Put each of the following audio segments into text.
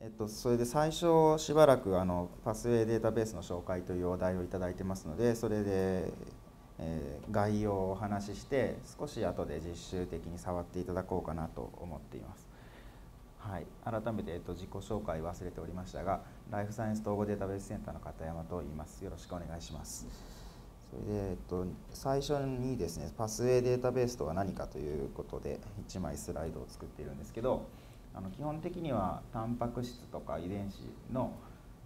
えっと、それで最初しばらくあのパスウェイデータベースの紹介というお題をいただいてますのでそれで、えー、概要をお話しして少し後で実習的に触っていただこうかなと思っています。はい、改めて、えっと、自己紹介忘れておりましたがライフサイエンス統合データベースセンターの片山と言います。よろしくお願いします。それで、えっと、最初にですねパスウェイデータベースとは何かということで1枚スライドを作っているんですけどあの基本的にはタンパク質とか遺伝子の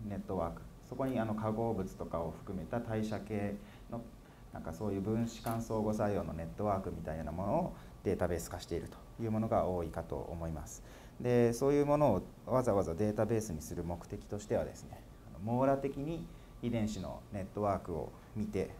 ネットワークそこにあの化合物とかを含めた代謝系のなんかそういう分子間相互作用のネットワークみたいなものをデータベース化しているというものが多いかと思います。でそういうものをわざわざデータベースにする目的としてはですね網羅的に遺伝子のネットワークを見て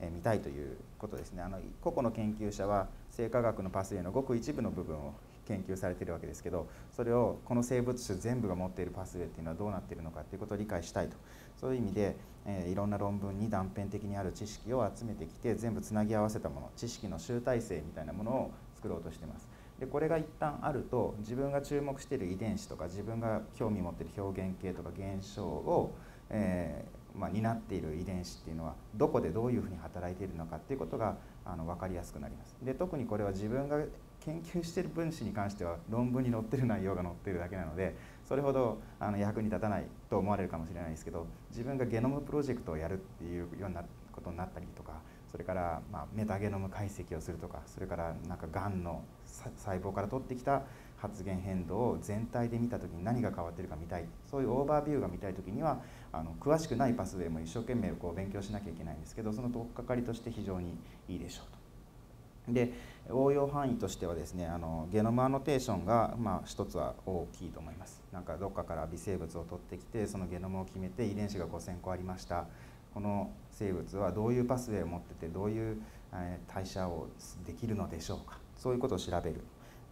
え見たいということですねあの個々の研究者は生化学のパスウェイのごく一部の部分を研究されてるわけですけどそれをこの生物種全部が持っているパスウェイっていうのはどうなっているのかっていうことを理解したいとそういう意味で、えー、いろんな論文に断片的にある知識を集めてきて全部つなぎ合わせたもの知識の集大成みたいなものを作ろうとしてます。でこれが一旦あると自分が注目している遺伝子とか自分が興味持っている表現系とか現象を、えーまあ、担っている遺伝子っていうのはどこでどういうふうに働いているのかっていうことがあの分かりやすくなります。で特にこれは自分が研究している分子に関しては論文に載ってる内容が載ってるだけなのでそれほどあの役に立たないと思われるかもしれないですけど自分がゲノムプロジェクトをやるっていうようなことになったりとかそれからまメタゲノム解析をするとかそれからなんかがんの細胞から取ってきた発現変動を全体で見た時に何が変わってるか見たいそういうオーバービューが見たい時にはあの詳しくないパスウェイも一生懸命こう勉強しなきゃいけないんですけどその取っかかりとして非常にいいでしょうと。で応用範囲としてはですねあのゲノムアノテーションが、まあ、一つは大きいと思います。なんかどっかから微生物を取ってきてそのゲノムを決めて遺伝子が5,000個ありました。この生物はどういうパスウェイを持っててどういう、え代謝をできるのでしょうか。そういうことを調べる。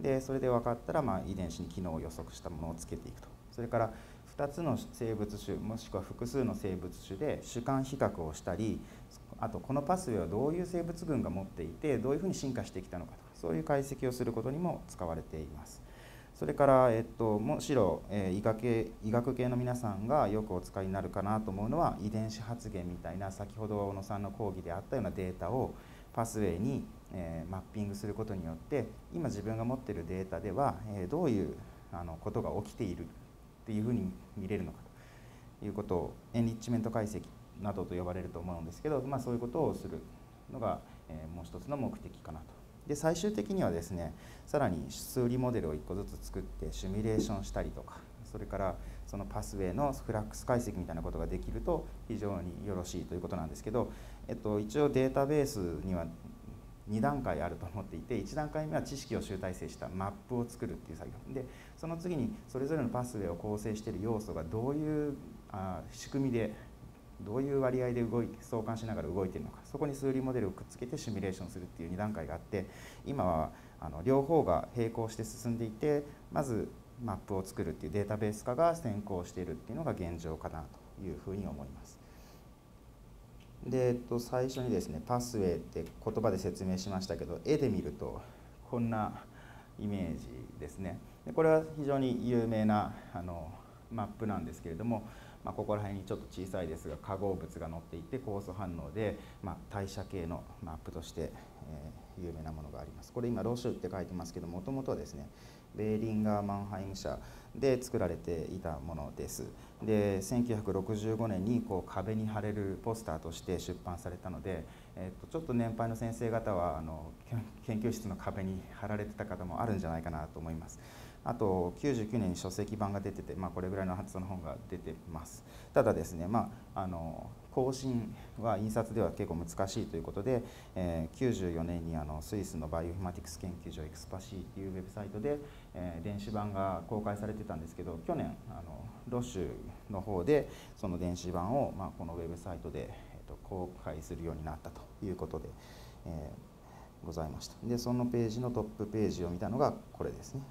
でそれで分かったら、まあ、遺伝子に機能を予測したものをつけていくと。それから2つの生物種もしくは複数の生物種で主観比較をしたりあとこのパスウェイはどういう生物群が持っていてどういうふうに進化してきたのかとそういう解析をすることにも使われています。それから、えっと、むしろ、えー、医学系医学系の皆さんがよくお使いになるかなと思うのは遺伝子発現みたいな先ほど小野さんの講義であったようなデータをパスウェイに、えー、マッピングすることによって今自分が持っているデータでは、えー、どういうあのことが起きているっていうふうに見れるのかということをエンリッチメント解析などと呼ばれると思うんですけど、まあ、そういうことをするのが、え、もう一つの目的かなと。で最終的にはですねさらに数理モデルを1個ずつ作ってシミュレーションしたりとかそれからそのパスウェイのフラックス解析みたいなことができると非常によろしいということなんですけど、えっと、一応データベースには2段階あると思っていて1段階目は知識を集大成したマップを作るっていう作業でその次にそれぞれのパスウェイを構成している要素がどういうあ仕組みでどういう割合で動い相関しながら動いてるのかそこに数理モデルをくっつけてシミュレーションするっていう2段階があって今はあの両方が並行して進んでいてまずマップを作るっていうデータベース化が先行しているっていうのが現状かなというふうに思います。で、えっと、最初にですねパスウェイって言葉で説明しましたけど絵で見るとこんなイメージですねでこれは非常に有名なあのマップなんですけれどもまあ、ここら辺にちょっと小さいですが化合物が載っていて酵素反応で、まあ、代謝系のマップとして、えー、有名なものがあります。これ今ロシュって書いてますけどもともとはですねベーリンガー・マンハイム社で作られていたものです。で1965年にこう壁に貼れるポスターとして出版されたので、えー、とちょっと年配の先生方はあの研究室の壁に貼られてた方もあるんじゃないかなと思います。あと99年に書籍版が出てて、まあ、これぐらいの発の本が出てます。ただですね、まあ、あの更新は印刷では結構難しいということで、えー、94年にあのスイスのバイオインフォマティクス研究所 ExPASy っていうウェブサイトで、えー、電子版が公開されてたんですけど去年あのロシュの方でその電子版を、まあ、このウェブサイトで、えーと、公開するようになったということで、えー、ございました。でそのページのトップページを見たのがこれですね。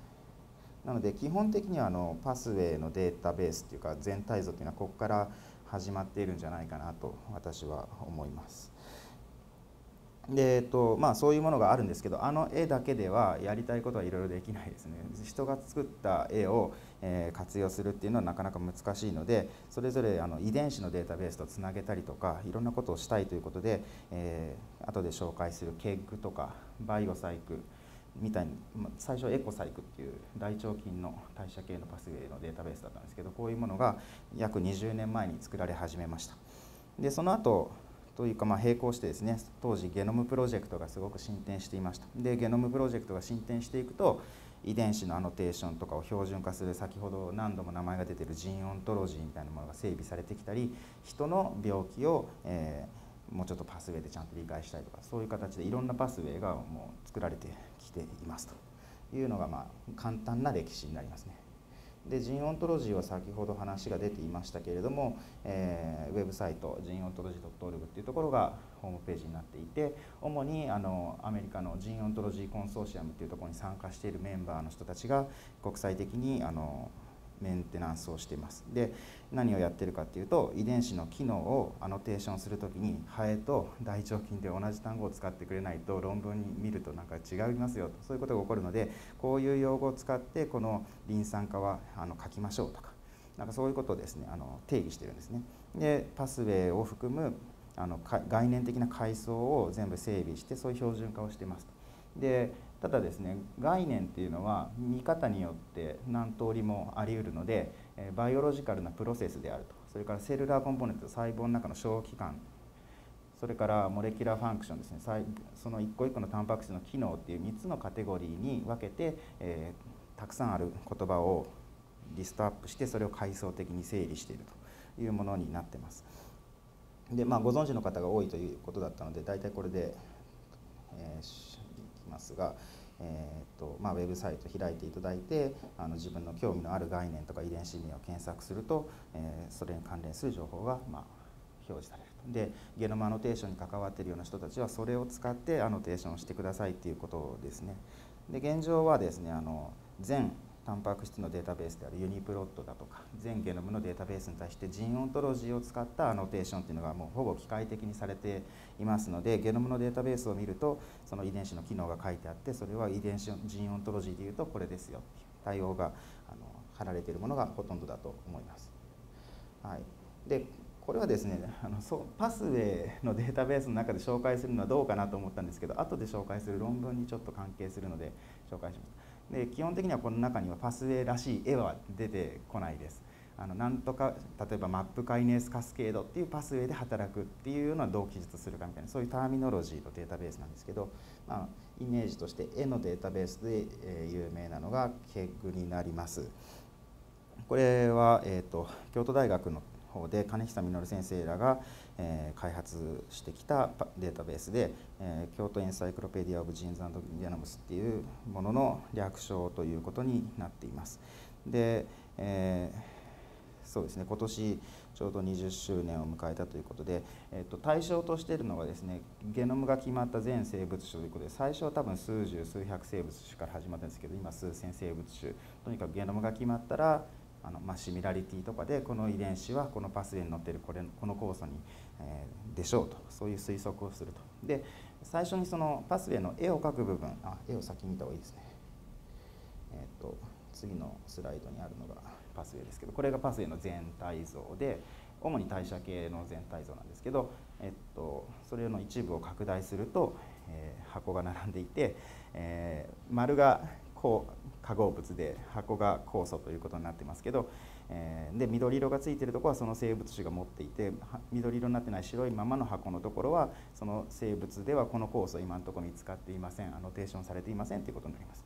なので基本的にはあのパスウェイのデータベースっていうか全体像っていうのはここから始まっているんじゃないかなと私は思います。でえっとまあ、そういうものがあるんですけどあの絵だけではやりたいことはいろいろできないですね人が作った絵を、えー、活用するっていうのはなかなか難しいのでそれぞれあの遺伝子のデータベースとつなげたりとかいろんなことをしたいということで、えー、後で紹介するケッグとかバイオサイクみたいに最初エコサイクっていう大腸菌の代謝系のパスウェイのデータベースだったんですけどこういうものが約20年前に作られ始めました。でその後というかま並行してですね当時ゲノムプロジェクトがすごく進展していました。でゲノムプロジェクトが進展していくと遺伝子のアノテーションとかを標準化する先ほど何度も名前が出てる Gene Ontology みたいなものが整備されてきたり人の病気を、えー、もうちょっとパスウェイでちゃんと理解したいとかそういう形でいろんなパスウェイがもう作られてきていますというのがまあ簡単な歴史になりますね。で Gene Ontology は先ほど話が出ていましたけれども、えー、ウェブサイト Gene Ontology .org っていうところがホームページになっていて主にあのアメリカの Gene Ontology Consortium っていうところに参加しているメンバーの人たちが国際的にあのメンテナンスをしていますで何をやってるかっていうと遺伝子の機能をアノテーションする時にハエと大腸菌で同じ単語を使ってくれないと論文に見るとなんか違いますよとそういうことが起こるのでこういう用語を使ってこのリン酸化はあの書きましょうとかなんかそういうことをですねあの定義してるんですね。でパスウェイを含むあの概念的な階層を全部整備してそういう標準化をしてますと。でただですね概念っていうのは見方によって何通りもありうるので biological なプロセスであると。それから cellular component 細胞の中の小器官。それから molecular function ですね。その一個一個のタンパク質の機能っていう3つのカテゴリーに分けて、えー、たくさんある言葉をリストアップしてそれを階層的に整理しているというものになってます。でまあ、ご存知の方が多いということだったので大体これで、えーますが、えーとまあ、ウェブサイト開いていただいてあの自分の興味のある概念とか遺伝子名を検索すると、えー、それに関連する情報が、まあ、表示されると。でゲノムアノテーションに関わっているような人たちはそれを使ってアノテーションをしてくださいっていうことですね。で現状はですねあの全タンパク質のデータベースである UniProt だとか全ゲノムのデータベースに対して Gene Ontology を使ったアノテーションっていうのがもうほぼ機械的にされていますのでゲノムのデータベースを見るとその遺伝子の機能が書いてあってそれは遺伝子 Gene Ontology でいうとこれですよっていう対応があの貼られているものがほとんどだと思います。はい、でこれはですねあのそうパスウェイのデータベースの中で紹介するのはどうかなと思ったんですけど後で紹介する論文にちょっと関係するので紹介します。で基本的にはこの中にはパスウェイらしい絵は出てこないです。あのなんとか例えば MAP kinase cascade っていうパスウェイで働くっていうのはどう記述するかみたいなそういう terminology のデータベースなんですけど、まあ、イメージとして絵のデータベースで、え有名なのが KEGG になります。これは、えーと、京都大学の方で金久稔先生らが、えー、開発してきたデータベースで、えー、 Kyoto Encyclopedia of Genes Genomes っていうものの略称ということになっています。で、えー、そうですね今年ちょうど20周年を迎えたということで、えー、と対象としているのがですねゲノムが決まった全生物種ということで最初は多分数十数百生物種から始まったんですけど今数千生物種とにかくゲノムが決まったらあのまあ、シミュラリティとかでこの遺伝子はこのパスウェイに載ってるこれこの酵素に、えー、でしょうと。そういう推測をすると。で最初にそのパスウェイの絵を描く部分あ絵を先に見た方がいいですね。えっ、と次のスライドにあるのがパスウェイですけどこれがパスウェイの全体像で主に代謝系の全体像なんですけど、えっと、それの一部を拡大すると、えー、箱が並んでいて、えー、丸が化合物で箱が酵素ということになってますけど、え、で緑色がついてるところはその生物種が持っていて緑色になってない白いままの箱のところはその生物ではこの酵素今のところ見つかっていませんアノテーションされていませんということになります。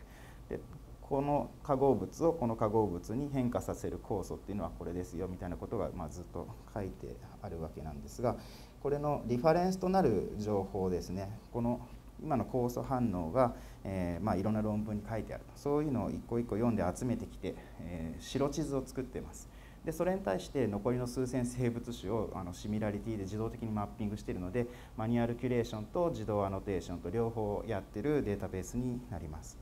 でこの化合物をこの化合物に変化させる酵素っていうのはこれですよみたいなことがまずっと書いてあるわけなんですがこれのリファレンスとなる情報ですねこの今の酵素反応が、えー、まあ、いろんな論文に書いてあると。そういうのを一個一個読んで集めてきて、えー、白地図を作ってます。でそれに対して残りの数千生物種をあのシミラリティで自動的にマッピングしているのでマニュアルキュレーションと自動アノテーションと両方やってるデータベースになります。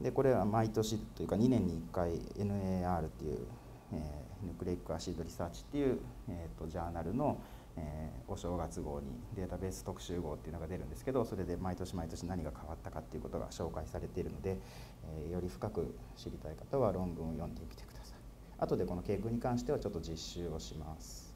でこれは毎年というか2年に1回 NAR っていう、えー、 Nucleic Acids Research っていう、えーと、ジャーナルの、えー、お正月号にデータベース特集号っていうのが出るんですけどそれで毎年毎年何が変わったかっていうことが紹介されているので、えー、より深く知りたい方は論文を読んでみてください。後でこの KEGG に関してはちょっと実習をします。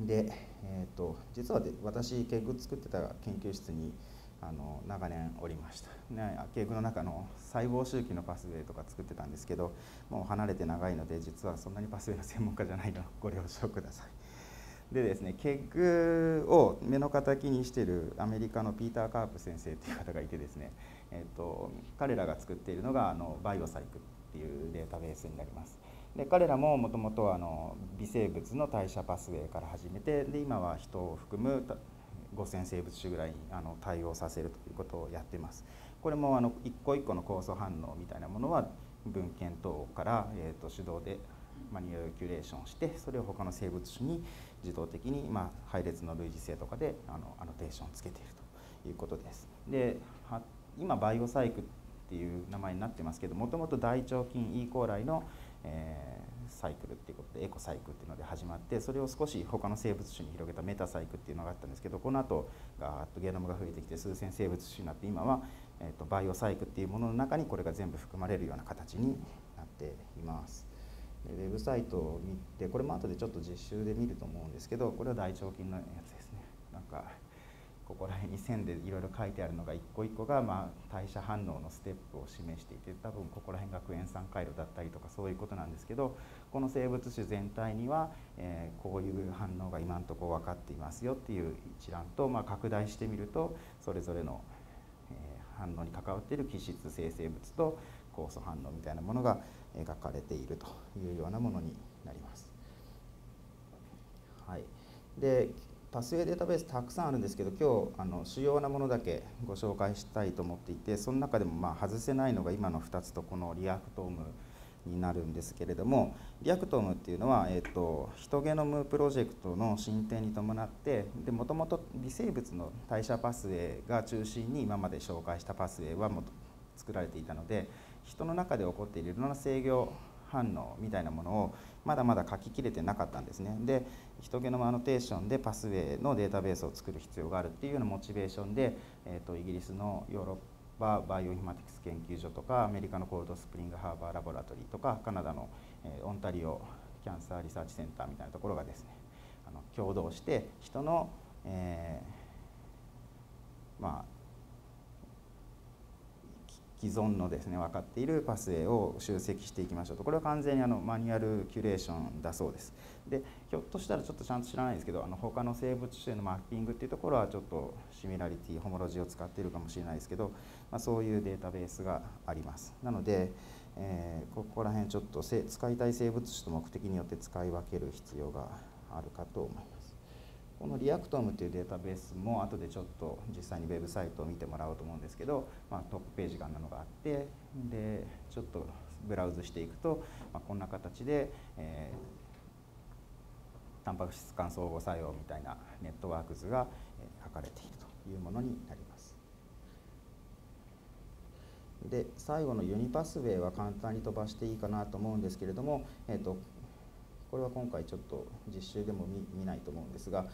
で、えーと、実はで私 KEGG 作ってた研究室にあの長年おりました、ね、 KEGG の中の細胞周期のパスウェイとか作ってたんですけどもう離れて長いので実はそんなにパスウェイの専門家じゃないの。ご了承ください。でですね KEGG を目の敵にしてるアメリカのピーター・カープ先生という方がいてですね、えーと、彼らが作っているのがあの BioCyc っていうデータベースになります。で彼らももともと微生物の代謝パスウェイから始めてで今は人を含む5,000生物種ぐらいにあの対応させるということをやってます。これもあの一個一個の酵素反応みたいなものは文献等から、えーと手動でマニュアルキュレーションしてそれを他の生物種に自動的に、まあ、配列の類似性とかであのアノテーションをつけているということです。で今バイオサイクっていう名前になってますけどもともと大腸菌 E コーライの、えー、サイクルっていうことでエコサイクっていうので始まってそれを少し他の生物種に広げたメタサイクっていうのがあったんですけどこの後ガーッとゲノムが増えてきて数千生物種になって今は、えーとバイオサイクっていうものの中にこれが全部含まれるような形になっています。ウェブサイトを見てこれも後でちょっと実習で見ると思うんですけどこれは大腸菌のやつですね。なんかここら辺に線でいろいろ書いてあるのが一個一個がまあ代謝反応のステップを示していて多分ここら辺がクエン酸回路だったりとかそういうことなんですけどこの生物種全体には、え、こういう反応が今のとこ分かっていますよっていう一覧と、まあ、拡大してみるとそれぞれの、え、反応に関わっている基質生成物と酵素反応みたいなものが描かれているというようなものになります。はい、でパスウェイデータベースたくさんあるんですけど今日あの主要なものだけご紹介したいと思っていてその中でもまあ外せないのが今の2つとこの Reactomeになるんですけれども Reactome っていうのは、えーと、ヒトゲノムプロジェクトの進展に伴ってもともと微生物の代謝パスウェイが中心に今まで紹介したパスウェイはも作られていたので人の中で起こっているいろんな制御反応みたいなものをまだまだ書ききれてなかったんですね。でヒトゲノムアノテーションでパスウェイのデータベースを作る必要があるっていうようなモチベーションで、えーと、イギリスのヨーロッパバイオインフォマティクス研究所とかアメリカの Cold Spring Harbor Laboratory とかカナダの、えー、 Ontario Cancer Research Center みたいなところがですねあの共同して人の、えー、まあ既存のですね分かっているパスウェイを集積していきましょうと。これは完全にあの manual curation だそうです。でひょっとしたらちょっとちゃんと知らないですけどあの他の生物種のマッピングっていうところはちょっと similarity homology を使っているかもしれないですけど、まあ、そういうデータベースがあります。なので、えー、ここら辺ちょっと使いたい生物種と目的によって使い分ける必要があるかと思います。この Reactome というデータベースも後でちょっと実際にウェブサイトを見てもらおうと思うんですけど、まあ、トップページがあんなのがあってでちょっとブラウズしていくと、まあ、こんな形で、えー、タンパク質間相互作用みたいなネットワーク図が書かれているというものになります。で最後のユニパスウェイは簡単に飛ばしていいかなと思うんですけれども、えーとこれは今回ちょっと実習でも見ないと思うんですが、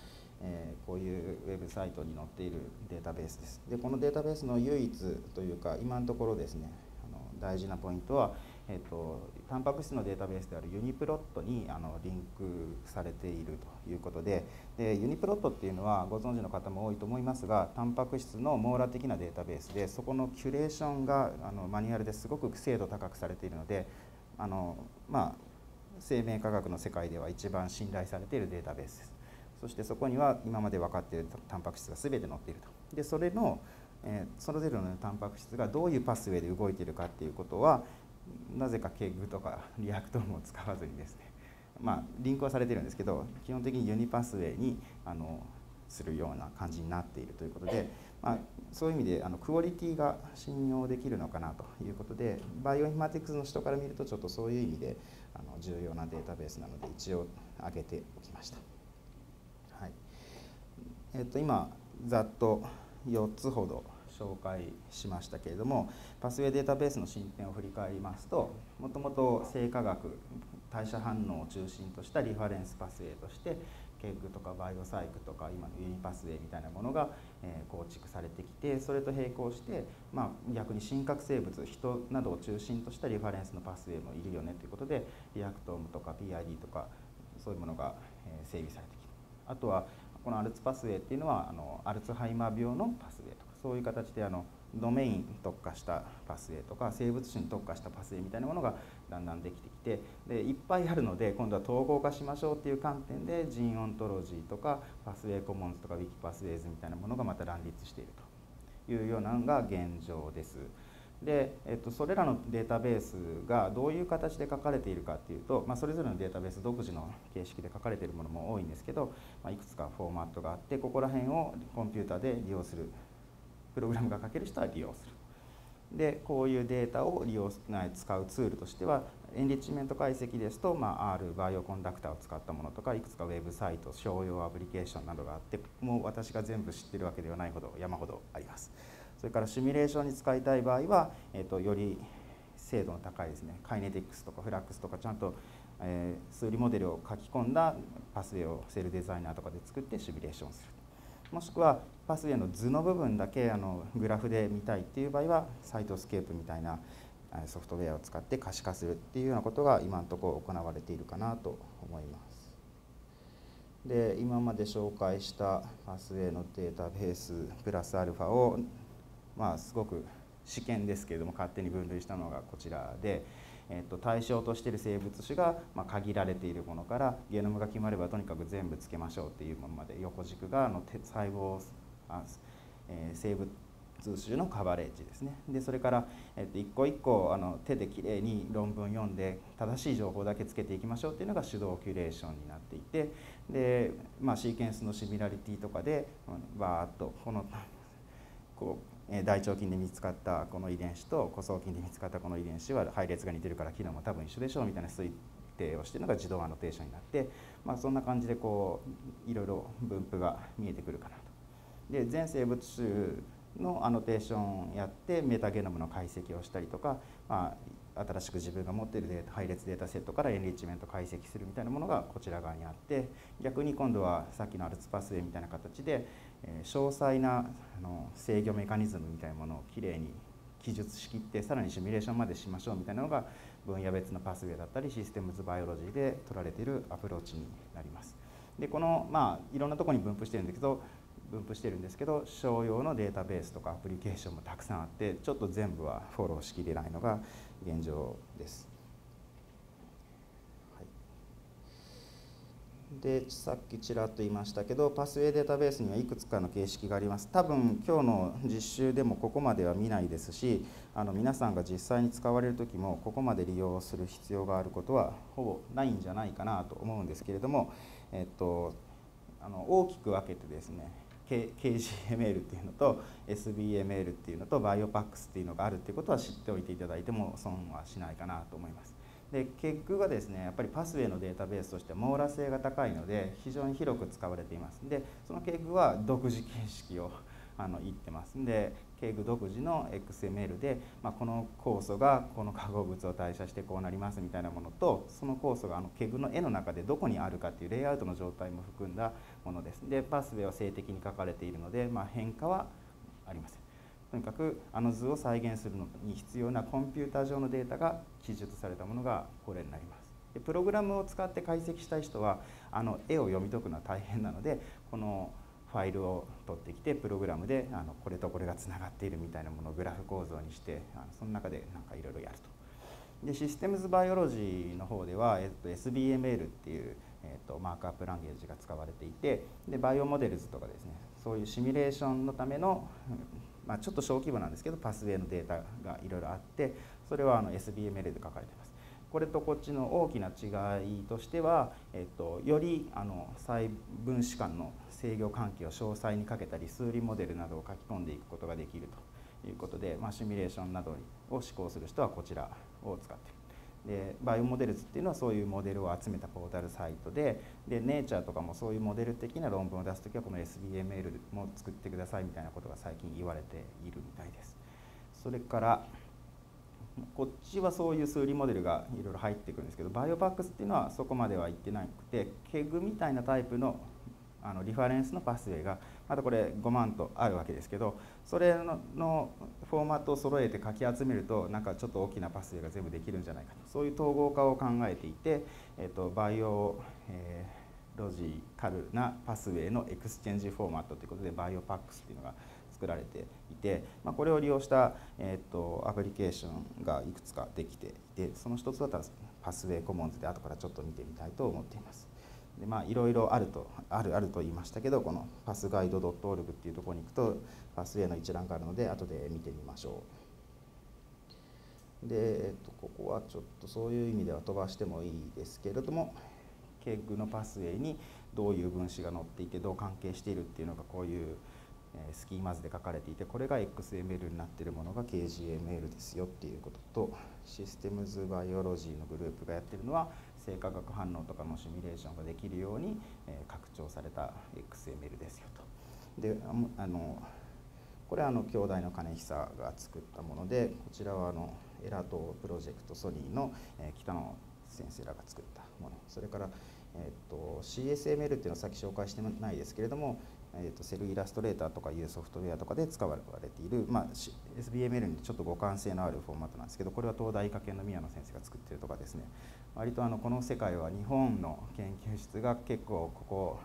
えー、こういうウェブサイトに載っているデータベースです。でこのデータベースの唯一というか今のところですねあの大事なポイントは、えーと、タンパク質のデータベースであるユニプロットにあのリンクされているということででユニプロットっていうのはご存知の方も多いと思いますがタンパク質の網羅的なデータベースでそこのキュレーションがあのマニュアルですごく精度高くされているのであのまあ生命科学の世界では一番信頼されているデータベースです。そしてそこには今まで分かっているタンパク質が全て載っていると。でそれの、えー、それぞれのタンパク質がどういうパスウェイで動いているかっていうことはなぜか KEGG とか Reactome 使わずにですねまあリンクはされてるんですけど基本的に UniPathway にあのするような感じになっているということで、まあ、そういう意味であのクオリティが信用できるのかなということでバイオインフォマティクスの人から見るとちょっとそういう意味であの重要なデータベースなので一応挙げておきました。はいえー、と今ざっと4つほど紹介しましたけれどもパスウェイデータベースの進展を振り返りますともともと生化学代謝反応を中心としたリファレンスパスウェイとして KEGG とか BioCyc とか今の UniPathway みたいなものが、え、構築されてきてそれと並行して、まあ、逆に真核生物人などを中心としたリファレンスのパスウェイもいるよねということで Reactome とか PID とかそういうものが、え、整備されてきてあとはこの AlzPathway っていうのはあのアルツハイマー病のパスウェイとかそういう形であのドメイン特化したパスウェイとか生物種に特化したパスウェイみたいなものがだんだんできてきてでいっぱいあるので今度は統合化しましょうっていう観点で Gene Ontology とか Pathway Commons とか WikiPathways みたいなものがまた乱立していると。いうようなのが現状です。で、えっと、それらのデータベースがどういう形で書かれているかっていうと、まあ、それぞれのデータベース独自の形式で書かれているものも多いんですけど、まあ、いくつかフォーマットがあってここら辺をコンピューターで利用する。プログラムが書ける人は利用する。でこういうデータを利用使うツールとしてはエンリッチメント解析ですと、まあ、R バイオコンダクターを使ったものとかいくつかウェブサイト商用アプリケーションなどがあってもう私が全部知ってるわけではないほど山ほどあります。それからシミュレーションに使いたい場合は、えーと、より精度の高いですね。カイネティックスとかフラックスとかちゃんと、えー、数理モデルを書き込んだパスウェイを CellDesigner とかで作ってシミュレーションする。もしくはパスウェイの図の部分だけあのグラフで見たいっていう場合は Cytoscape みたいなソフトウェアを使って可視化するっていうようなことが今のところ行われているかなと思います。で今まで紹介したパスウェイのデータベースプラスアルファをまあすごく私見ですけれども勝手に分類したのがこちらで、えっと、対象としている生物種が、ま限られているものからゲノムが決まればとにかく全部つけましょうっていうものまで横軸があの細胞あ、えー、生物種のカバレッジですねでそれから、えっと、一個一個あの手できれいに論文読んで正しい情報だけつけていきましょうっていうのが手動キュレーションになっていてで、まあ、シーケンスのシミュラリティとかでバーッとこのこう大腸菌で見つかったこの遺伝子と古草菌で見つかったこの遺伝子は配列が似てるから機能も多分一緒でしょうみたいな推定をしてるのが自動アノテーションになって、まあ、そんな感じでこういろいろ分布が見えてくるかなと。で全生物種のアノテーションやってメタゲノムの解析をしたりとか、まあ、新しく自分が持っているデータ配列データセットからエンリッチメント解析するみたいなものがこちら側にあって逆に今度はさっきのアルツパスウェイみたいな形でえ詳細なあの制御メカニズムみたいなものをきれいに記述しきってさらにシミュレーションまでしましょうみたいなのが分野別のパスウェイだったりシステムズバイオロジーで取られているアプローチになります。でこのまあいろんなところに分布してるんだけど分布してるんですけど商用のデータベースとかアプリケーションもたくさんあってちょっと全部はフォローしきれないのが現状です。でさっきちらっと言いましたけどパスウェイデータベースにはいくつかの形式があります多分今日の実習でもここまでは見ないですしあの皆さんが実際に使われる時もここまで利用する必要があることはほぼないんじゃないかなと思うんですけれども、えっと、あの大きく分けてですね KGML っていうのと SBML っていうのと BioPAX っていうのがあるっていうことは知っておいていただいても損はしないかなと思います。で KEGG はですねやっぱりパスウェイのデータベースとして網羅性が高いので非常に広く使われていますでその KEGG は独自形式をあの持ってますんで KEGG 独自の XML で、まあ、この酵素がこの化合物を代謝してこうなりますみたいなものとその酵素があの KEGG の絵の中でどこにあるかっていうレイアウトの状態も含んだものですでパスウェイは静的に書かれているので、まあ、変化はありませんとにかくあの図を再現するのに必要なコンピューター上のデータが記述されたものがこれになります。でプログラムを使って解析したい人はあの絵を読み解くのは大変なのでこのファイルを取ってきてプログラムであのこれとこれがつながっているみたいなものをグラフ構造にしてあのその中でなんかいろいろやると。で systems biology の方では、えっと、SBML っていう、えっと、 markup language が使われていてで BioModels とかですねそういうシミュレーションのためのまあ、ちょっと小規模なんですけどパスウェイのデータがいろいろあってそれはあの SBML で書かれてます。これとこっちの大きな違いとしては、えっと、よりあの細分子間の制御関係を詳細にかけたり数理モデルなどを書き込んでいくことができるということで、まあ、シミュレーションなどを試行する人はこちらを使っている。でバイオモデルズっていうのはそういうモデルを集めたポータルサイトででネイチャーとかもそういうモデル的な論文を出す時はこの SBML も作ってくださいみたいなことが最近言われているみたいですそれからこっちはそういう数理モデルがいろいろ入ってくるんですけど BioPAX っていうのはそこまではいってなくて KEGG みたいなタイプのあのリファレンスのパスウェイがまたこれごまんとあるわけですけどそれのフォーマットを揃えてかき集めるとなんかちょっと大きなパスウェイが全部できるんじゃないかとそういう統合化を考えていて、えーと、バイオ、えー、 logical なパスウェイの exchange format ということで BioPAX っていうのが作られていて、まあ、これを利用した、えーと、アプリケーションがいくつかできていてその一つだったらパスウェイコモンズで後からちょっと見てみたいと思っています。でまあいろいろあるとあるあると言いましたけどこのパスガイド .org っていうところに行くとパスウェイの一覧があるので後で見てみましょう。で、えっと、ここはちょっとそういう意味では飛ばしてもいいですけれどもケッグのパスウェイにどういう分子が載っていてどう関係しているっていうのがこういうスキーマ図で書かれていてこれが XML になっているものが KGML ですよっていうこととシステムズバイオロジーのグループがやってるのは生化学反応とかのシミュレーションができるように、え拡張された XML ですよと。であのこれはあの兄弟の金久が作ったものでこちらはあのエラトプロジェクトソニーの、え北野先生らが作ったものそれから、えーと、CSML っていうのはさっき紹介してないですけれども、えーと、セルイラストレーターとかいうソフトウェアとかで使われている、まあ、SBML にちょっと互換性のあるフォーマットなんですけどこれは東大医科研の宮野先生が作ってるとかですね割とあのこの世界は日本の研究室が結構ここ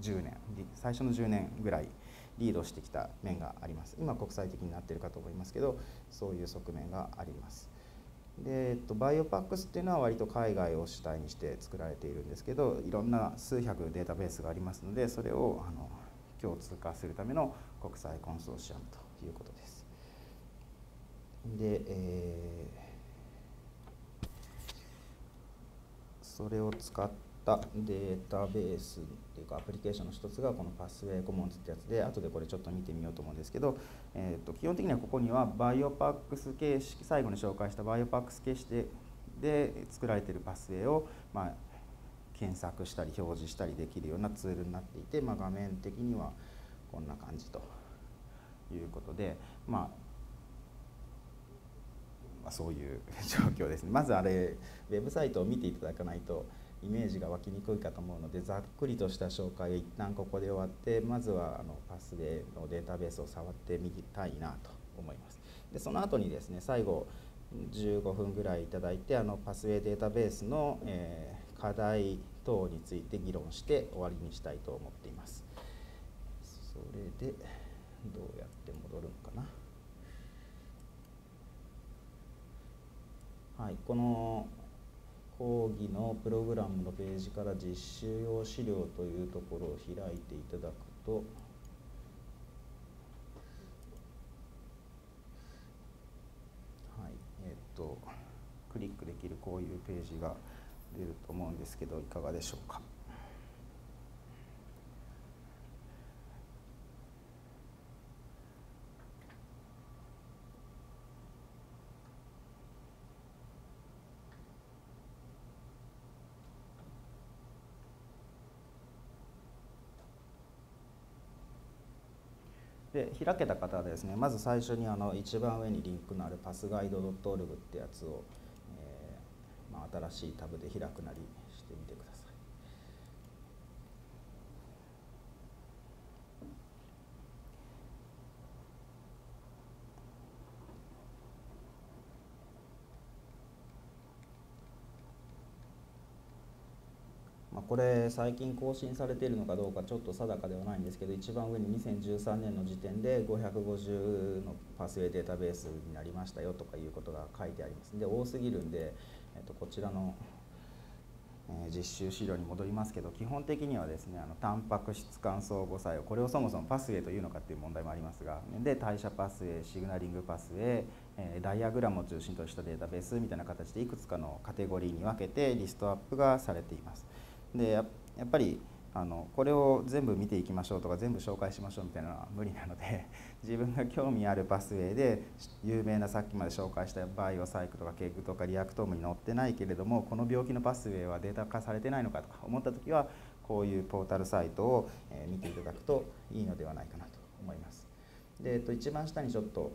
10年最初の10年ぐらいリードしてきた面があります。今国際的になってるかと思いますけどそういう側面があります。で、えっと、 BioPAX っていうのは割と海外を主体にして作られているんですけどいろんな数百データベースがありますのでそれをあの共通化するための国際コンソーシアムということです。で、えーそれを使ったデータベースっていうかアプリケーションの一つがこの Pathway Commons ってやつで後でこれちょっと見てみようと思うんですけど、えー、と基本的にはここには BioPAX 形式最後に紹介した BioPAX 形式で作られているパスウェイを、まあ、検索したり表示したりできるようなツールになっていて、まあ、画面的にはこんな感じということで、ま、そういう状況ですね。まずあれウェブサイトを見ていただかないとイメージが湧きにくいかと思うのでざっくりとした紹介一旦ここで終わってまずはあのパスウェイのデータベースを触ってみたいなと思います。でその後にですね最後15分ぐらいいただいてあのパスウェイデータベースの、えー、課題等について議論して終わりにしたいと思っています。それでどうやって戻るのかなはい、この講義のプログラムのページから実習用資料というところを開いていただくとはいえっ、とクリックできるこういうページが出ると思うんですけどいかがでしょうか？開けた方はですねまず最初にあの一番上にリンクのあるパスガイド .org ってやつを、えーまあ、新しいタブで開くなりしてみてください。これ最近更新されているのかどうかちょっと定かではないんですけど一番上に2013年の時点で550のパスウェイデータベースになりましたよとかいうことが書いてありますで多すぎるんで、えっと、こちらの、実習資料に戻りますけど基本的にはですねあのタンパク質間相互作用これをそもそもパスウェイというのかっていう問題もありますがで代謝パスウェイシグナリングパスウェイえダイアグラムを中心としたデータベースみたいな形でいくつかのカテゴリーに分けてリストアップがされています。でやっぱりあのこれを全部見ていきましょうとか全部紹介しましょうみたいなのは無理なので 自分が興味あるパスウェイで有名なさっきまで紹介した BioCyc とか KEGG とか Reactome に載ってないけれどもこの病気のパスウェイはデータ化されてないのかとか思った時はこういうポータルサイトを見ていただくといいのではないかなと思います。で、えっと、一番下にちょっと、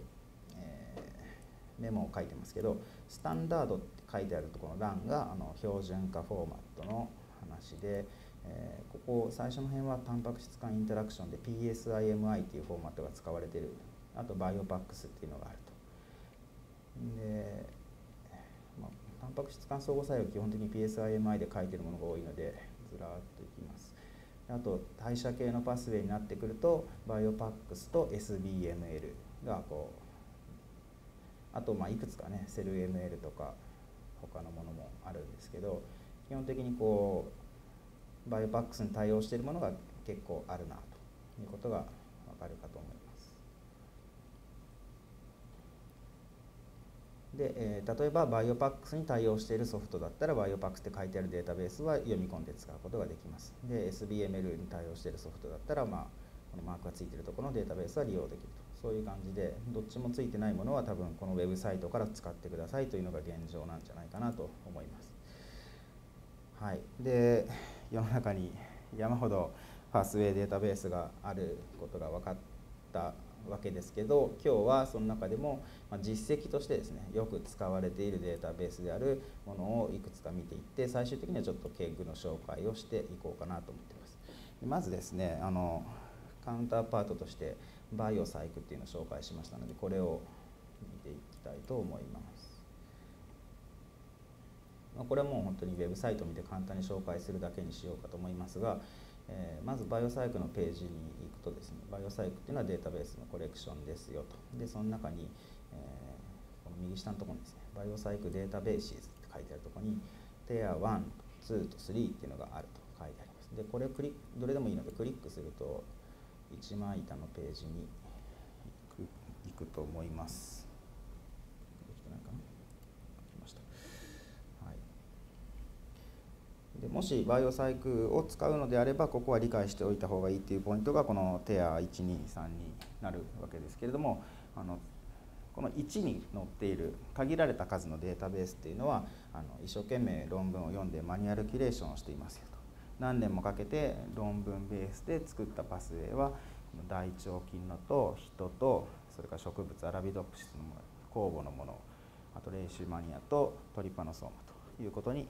メモを書いてますけどスタンダードって書いてあるとこの欄があの標準化フォーマットの話で、えー、ここ最初の辺はタンパク質間インタラクションで PSIMI っていうフォーマットが使われてる。あと BioPAX っていうのがあると。で、まあ、タンパク質間相互作用基本的に PSIMI で書いてるものが多いのでずらっといきます。あと代謝系のパスウェイになってくるとバイオパックスと SBML がこうあとまあいくつかねセル ML とか他のものもあるんですけど基本的にこう BioPAX に対応しているものが結構あるなということがわかるかと思います。で、えー、例えば BioPAX に対応しているソフトだったら BioPAX って書いてあるデータベースは読み込んで使うことができます。で SBML に対応しているソフトだったら、まあ、このマークがついているところのデータベースは利用できるとそういう感じでどっちもついてないものは多分このウェブサイトから使ってくださいというのが現状なんじゃないかなと思います。はい、で世の中に山ほどパスウェイデータベースがあることが分かったわけですけど今日はその中でも実績としてですねよく使われているデータベースであるものをいくつか見ていって最終的にはちょっとケグの紹介をしていこうかなと思っています。まずですねあのカウンターパートとしてバイオサイクっていうのを紹介しましたのでこれを見ていきたいと思います。まあこれはもう本当にウェブサイトを見て簡単に紹介するだけにしようかと思いますがえー、まず BioCyc のページに行くとですね BioCyc っていうのはデータベースのコレクションですよと。でその中に、えー、この右下のところにですね BioCyc databases って書いてあるところに Tier 1 2と3っていうのがあると書いてあります。でこれをクリどれでもいいのでクリックすると一枚板のページに行くと思います。でもしバイオサイクを使うのであればここは理解しておいた方がいいっていうポイントがこのテア123になるわけですけれどもあのこの1に載っている限られた数のデータベースっていうのはあの一生懸命論文を読んでマニュアルキュレーションをしていますよと。何年もかけて論文ベースで作ったパスウェイは大腸菌のと人とそれから植物アラビドプシスのもの酵母のものあとレイシュマニアとトリパノソーマということに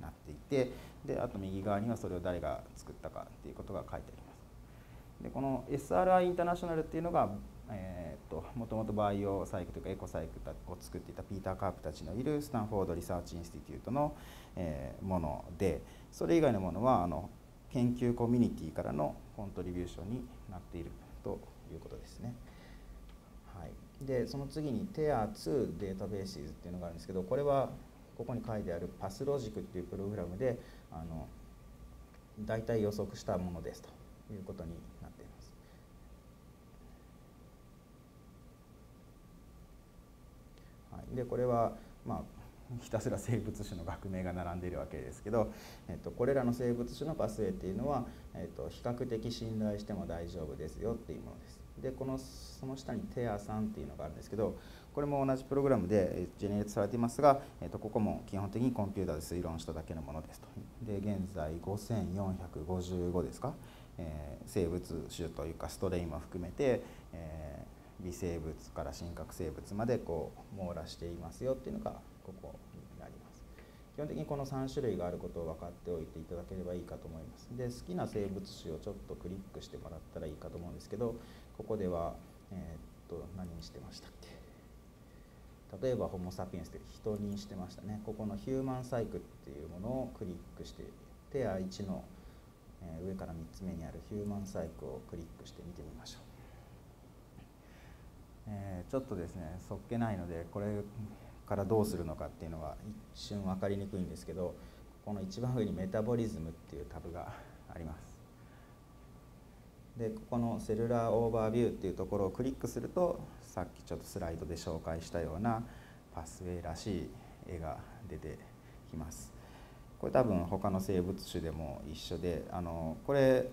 なっていてであと右側にはそれを誰が作ったかっていうことが書いてあります。でこの SRI International っていうのが、えーと、もともと BioCyc というか EcoCyc を作っていたピーター・カープたちのいる Stanford Research Institute の、えー、ものでそれ以外のものはあの研究コミュニティからの contribution になっているということですね。はい、でその次に TEAR2 データベーシーズっていうのがあるんですけどこれはここに書いてあるパスロジックっていうプログラムであの大体予測したものですということになっています。はい、でこれはまあ ひたすら生物種の学名が並んでいるわけですけど、えっと、これらの生物種のパスウェイっていうのは、えっと、比較的信頼しても大丈夫ですよっていうものです。でこのその下にテアさんっていうのがあるんですけどこれも同じプログラムでジェネレートされていますが、えー、とここも基本的にコンピューターで推論しただけのものですと。で現在5455ですか、えー、生物種というかストレインも含めて、えー、微生物から真核生物までこう網羅していますよっていうのがここになります。基本的にこの3種類があることを分かっておいていただければいいかと思います。で好きな生物種をちょっとクリックしてもらったらいいかと思うんですけどここでは、えー、っと何にしてましたっけ？例えばホモ・サピエンスで人にしてましたね。ここのヒューマンサイクっていうものをクリックして手や1の上から3つ目にあるヒューマンサイクをクリックして見てみましょう、えー、ちょっとですねそっけないのでこれからどうするのかっていうのが一瞬分かりにくいんですけどこの一番上にメタボリズムっていうタブがあります。でここのセルラーオーバービューっていうところをクリックするとさっきちょっとスライドで紹介したようなパスウェイらしい絵が出てきます。これ多分他の生物種でも一緒であのこれ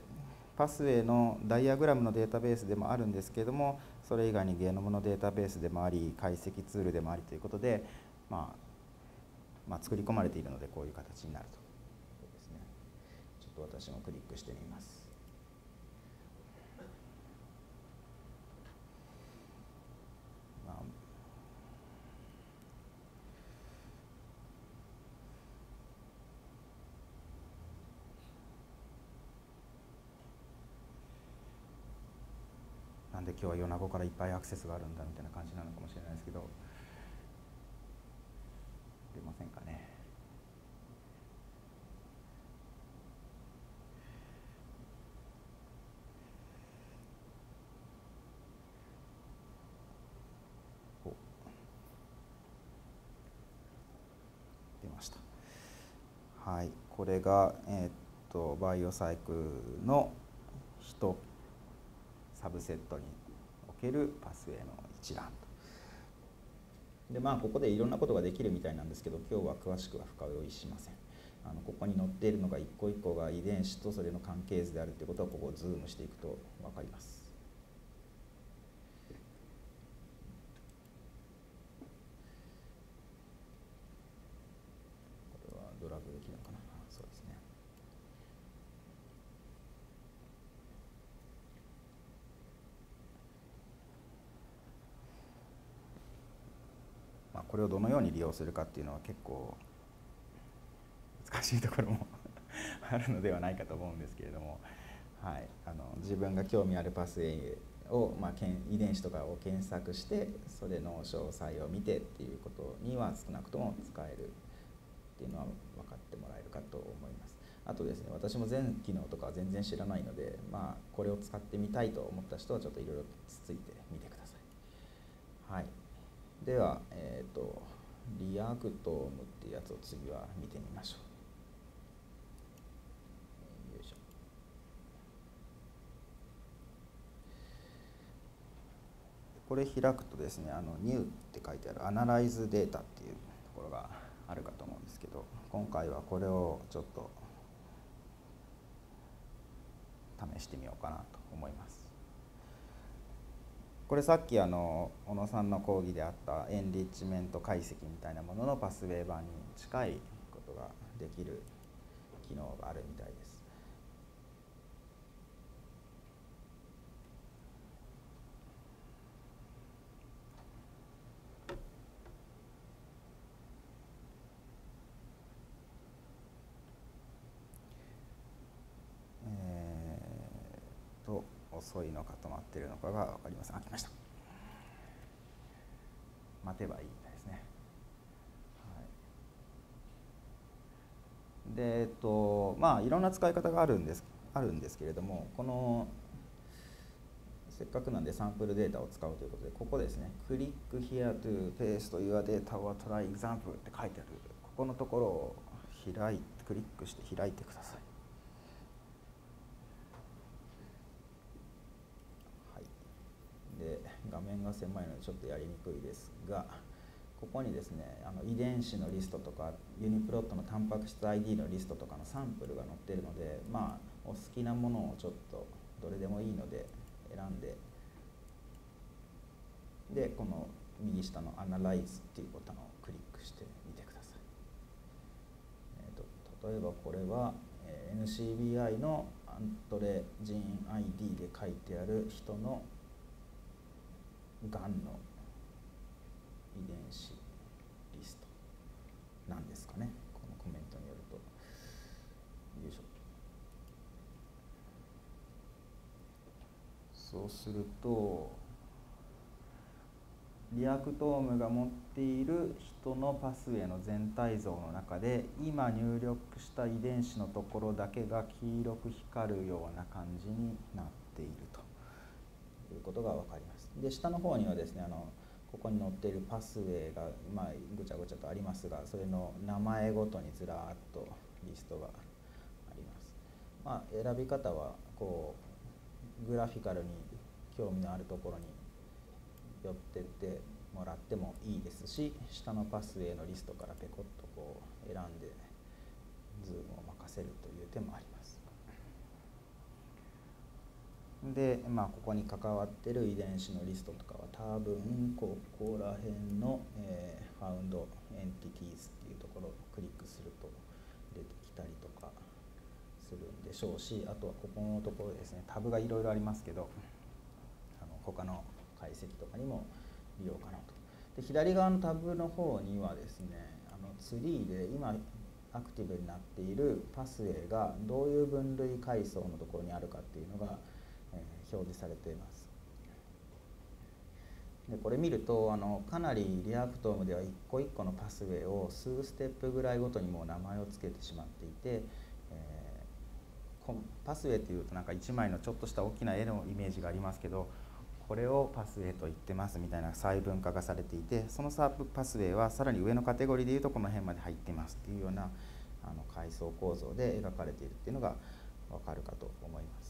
パスウェイのダイアグラムのデータベースでもあるんですけれどもそれ以外にゲノムのデータベースでもあり解析ツールでもありということで、まあ、まあ、作り込まれているのでこういう形になると。ね。ちょっと私もクリックしてみます。なんで今日は米子からいっぱいアクセスがあるんだみたいな感じなのかもしれないですけど。出ませんかね。出ました。はい。これがえー、っと BioCyc の1サブセットにおけるパスウェイの一覧でまあここでいろんなことができるみたいなんですけど今日は詳しくは深追いしません。あのここに載っているのが一個一個が遺伝子とそれの関係図であるということはここをズームしていくと分かりますこれはドラッグできるのかなそうですねまあ、これをどのように利用するかっていうのは結構難しいところも あるのではないかと思うんですけれども、はい、あの自分が興味あるパスウェイを、まあ、遺伝子とかを検索してそれの詳細を見てっていうことには少なくとも使えるっていうのは分かってもらえるかと思います。あとですね私も全機能とかは全然知らないので、まあ、これを使ってみたいと思った人はちょっといろいろつついてみてください。はいでは、えーと、 Reactome っていうやつを次は見てみましょう。よいしょこれ開くとですね、あのニューって書いてあるアナライズデータっていうところがあるかと思うんですけど、今回はこれをちょっと試してみようかなと思います。これさっきあの小野さんの講義であったエンリッチメント解析みたいなもののパスウェー版に近いことができる機能があるみたいです。遅いのか止まってるのかが分かりません。あ、来ました。待てばいいみたいですね。はい、で、えっと、まあ、いろんな使い方があるんです。あるんですけれども、この。せっかくなんでサンプルデータを使うということで、ここですね、クリック here to paste your data or try example って書いてある、ここのところを開いてクリックして開いてください。で画面が狭いのでちょっとやりにくいですがここにですねあの遺伝子のリストとかユニプロットのタンパク質 ID のリストとかのサンプルが載ってるのでまあお好きなものをちょっとどれでもいいので選んででこの右下の「Analyze」っていうボタンをクリックしてみてください。えーと、例えばこれは、えー、NCBI のアントレジン ID で書いてある人のがんの遺伝子リストなんですかね。このコメントによると。よいしょ。そうすると Reactome が持っている人のパスウェイの全体像の中で今入力した遺伝子のところだけが黄色く光るような感じになっているということが分かります。で下の方にはですねあのここに載っているパスウェイが、まあ、ぐちゃぐちゃとありますがそれの名前ごとにずらっとリストがあります。まあ、選び方はこうグラフィカルに興味のあるところに寄ってってもらってもいいですし下のパスウェイのリストからペコッとこう選んでズームを任せるという手もあります。で、まあ、ここに関わってる遺伝子のリストとかは多分ここら辺の、えー、 Found Entities っていうところをクリックすると出てきたりとかするんでしょうしあとはここのところですねタブがいろいろありますけどあの他の解析とかにも利用可能と。で左側のタブの方にはですねあのツリーで今アクティブになっているパスウェイがどういう分類階層のところにあるかっていうのが表示されていますでこれ見るとあのかなり Reactome では一個一個のパスウェイを数ステップぐらいごとにもう名前を付けてしまっていて、えー、パスウェイっていうとなんか1枚のちょっとした大きな絵のイメージがありますけどこれをパスウェイと言ってますみたいな細分化がされていてそのサブパスウェイはさらに上のカテゴリーでいうとこの辺まで入ってますっていうようなあの階層構造で描かれているっていうのが分かるかと思います。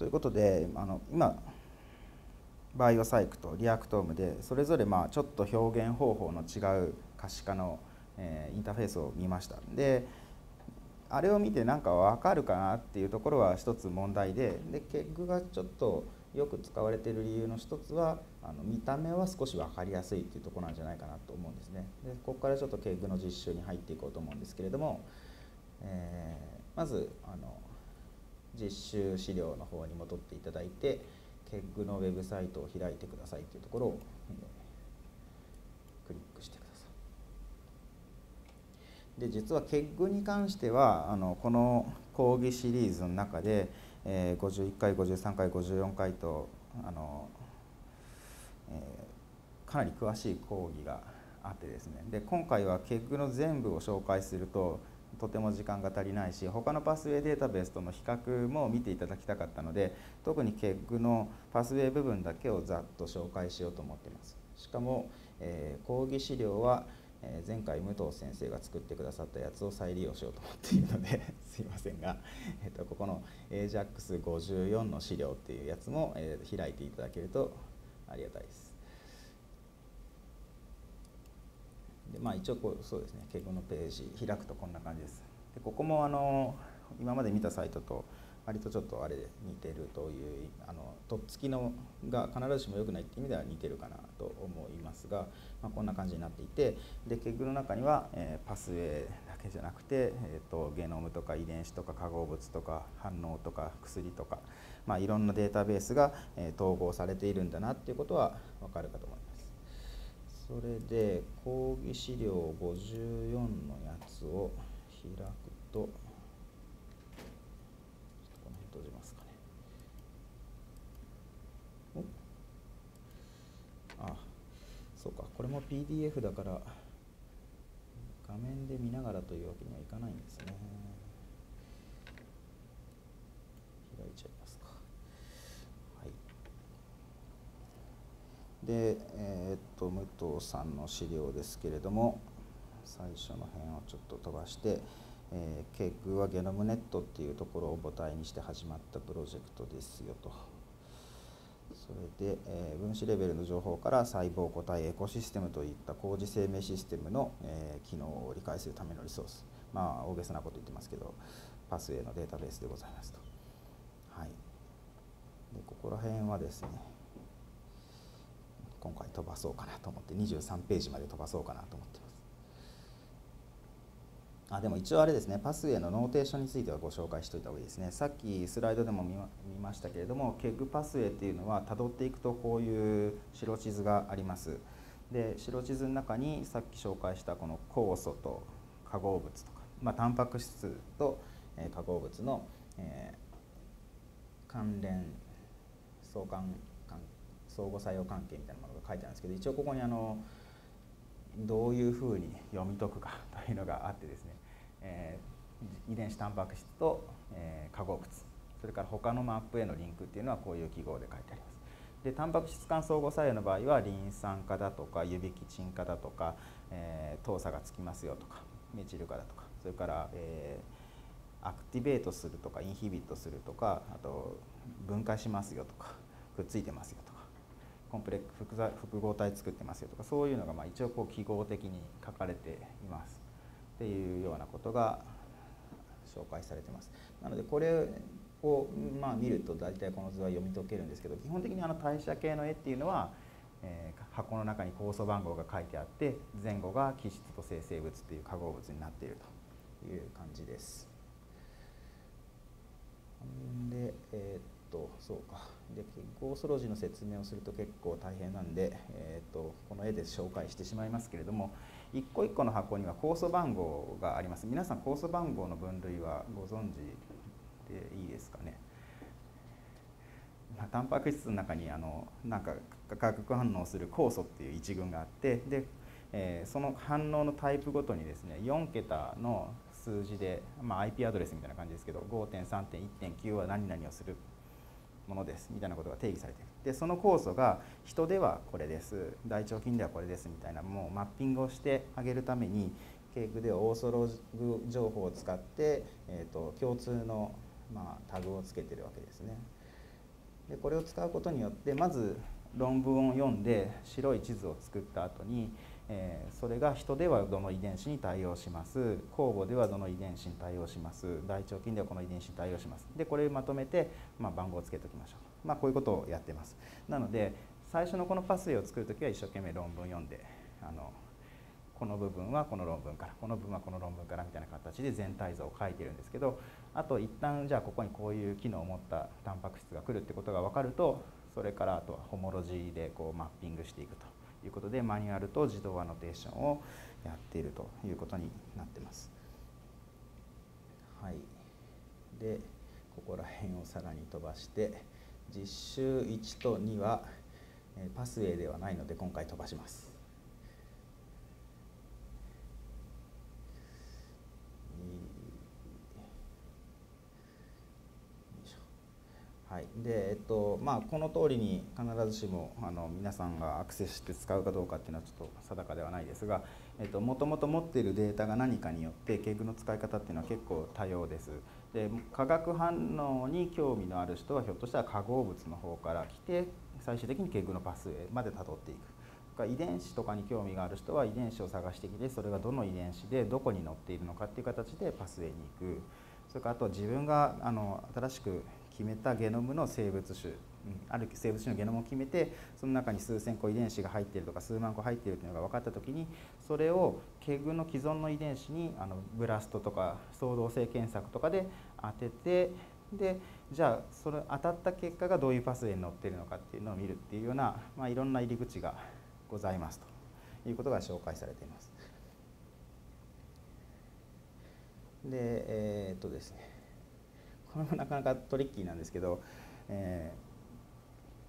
ということであの今 BioCyc と Reactome でそれぞれまあちょっと表現方法の違う可視化の、えー、インターフェースを見ましたであれを見てなんか分かるかなっていうところは一つ問題ででケッグがちょっとよく使われている理由の一つはあの見た目は少し分かりやすいっていうところなんじゃないかなと思うんですね。でここからちょっとケッグの実習に入っていこうと思うんですけれども、えー、まずあの実習資料の方に戻っていただいてケッグのウェブサイトを開いてくださいというところを、クリックしてください。で実はケッグに関してはあのこの講義シリーズの中で、えー、51回53回54回とあの、えー、かなり詳しい講義があってですね。で今回はケッグの全部を紹介するととても時間が足りないし他のパスウェイデータベースとの比較も見ていただきたかったので特にケッグのパスウェイ部分だけをざっと紹介しようと思っていますしかも、えー、講義資料はえ前回武藤先生が作ってくださったやつを再利用しようと思っているので すいませんが、えー、とここの AJAX54 の資料っていうやつも、えー、開いていただけるとありがたいです。でまあ一応こうそうですね敬語のページ開くとこんな感じですでここもあの今まで見たサイトと割とちょっとあれで似てるというあのとっつきのが必ずしも良くないっていう意味では似てるかなと思いますが、まあ、こんな感じになっていてでケグの中には、えー、パスウェイだけじゃなくて、えーと、ゲノムとか遺伝子とか化合物とか反応とか薬とか、まあ、いろんなデータベースが、えー、統合されているんだなっていうことは分かるかと思います。それで講義資料54のやつを開くとこの辺閉じますかね。あそうかこれも PDF だから画面で見ながらというわけにはいかないんですね開いちゃいますかで、えー、っと武藤さんの資料ですけれども最初の辺をちょっと飛ばして、えー、はゲノムネットっていうところを母体にして始まったプロジェクトですよと。それで、えー、分子レベルの情報から細胞個体エコシステムといった高次生命システムの、えー、機能を理解するためのリソースまあ大げさなこと言ってますけどパスウェイのデータベースでございますと。はい、でここら辺はですね今回飛ばそうかなと思って23ページまで飛ばそうかなと思ってます。あでも一応あれですねパスウェイの notation についてはご紹介しておいた方がいいですね。さっきスライドでも見ましたけれども KEGG パスウェイっていうのはたどっていくとこういう白地図があります。で白地図の中にさっき紹介したこの酵素と化合物とか、まあ、タンパク質と、化合物の、えー、関連相関相互作用関係みたいなもの書いてあるんですけど一応ここにあのどういうふうに読み解くか というのがあってですね、えー、遺伝子タンパク質と、えー、化合物それから他のマップへのリンクっていうのはこういう記号で書いてあります。でタンパク質間相互作用の場合はリン酸化だとか指キチン化だとか、えー、糖差がつきますよとかメチル化だとかそれから、えー、アクティベートするとかインヒビットするとかあと分解しますよとかくっついてますよとコンプレック複雑複合体作ってますよとかそういうのがまあ一応こう記号的に書かれていますっていうようなことが紹介されてます。なのでこれをまあ見ると大体この図は読み解けるんですけど基本的にあの代謝系の絵っていうのは、えー、箱の中に酵素番号が書いてあって前後が基質と生成物っていう化合物になっているという感じです。でえー、とそうか。で結合ソロジーの説明をすると結構大変なんで、えーと、この絵で紹介してしまいますけれども一個一個の箱には酵素番号があります。皆さん酵素番号の分類はご存知でいいですかね？まあ、タンパク質の中にあのなんか化学反応する酵素っていう一群があってで、えー、その反応のタイプごとにですね4桁の数字で、まあ、IP アドレスみたいな感じですけど5.3.1.9は何々をするものですみたいなことが定義されている。でその酵素が人ではこれです。大腸菌ではこれですみたいなもうマッピングをしてあげるためにケークではオーソログ情報を使って、えーと、共通の、まあ、タグをつけてるわけですね。でこれを使うことによってまず論文を読んで白い地図を作った後にえ、それが人ではどの遺伝子に対応します。酵母ではどの遺伝子に対応します。大腸菌ではこの遺伝子に対応します。でこれをまとめて、まあ、番号をつけておきましょう、まあ、こういうことをやってます。なので最初のこのパスウェイを作る時は一生懸命論文読んであのこの部分はこの論文からこの部分はこの論文からみたいな形で全体像を書いてるんですけどあと一旦じゃあここにこういう機能を持ったタンパク質が来るってことが分かるとそれからあとはホモロジーでこうマッピングしていくと。いうことでマニュアルと自動アノテーションをやっているということになってます。はい、でここら辺をさらに飛ばして実習1と2はパスウェイではないので今回飛ばします。はい、でえっとまあ、この通りに必ずしもあの皆さんがアクセスして使うかどうかっていうのはちょっと定かではないですが、えっと、もともと持っているデータが何かによって KEGG の使い方っていうのは結構多様です。で化学反応に興味のある人はひょっとしたら化合物の方から来て最終的に KEGG のパスウェイまでたどっていく。遺伝子とかに興味がある人は遺伝子を探してきてそれがどの遺伝子でどこに載っているのかっていう形でパスウェイに行くそれからあと自分があの新しく決めたゲノムの生物種ある生物種のゲノムを決めてその中に数千個遺伝子が入っているとか数万個入っているというのが分かった時にそれをケグの既存の遺伝子にあのブラストとか相動性検索とかで当ててでじゃあそれ当たった結果がどういうパスウェイに載っているのかっていうのを見るっていうような、まあ、いろんな入り口がございますということが紹介されています。でえー、っとですねこれもなかなかトリッキーなんですけど、え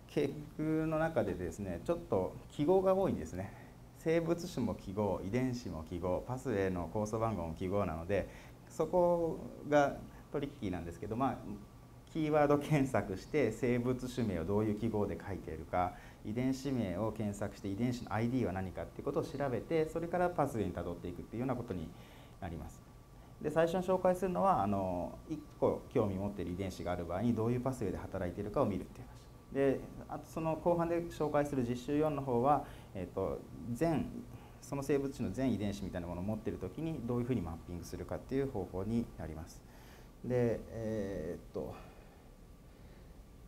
ー、結句の中でですねちょっと記号が多いんですね生物種も記号遺伝子も記号パスウェイの酵素番号も記号なのでそこがトリッキーなんですけどまあキーワード検索して生物種名をどういう記号で書いているか遺伝子名を検索して遺伝子の ID は何かっていうことを調べてそれからパスウェイにたどっていくっていうようなことになります。で最初に紹介するのはあの1個興味持っている遺伝子がある場合にどういうパスウェイで働いているかを見るっていう話であとその後半で紹介する実習4の方は、えーと、全その生物種の全遺伝子みたいなものを持っている時にどういうふうにマッピングするかっていう方法になります。でえー、っと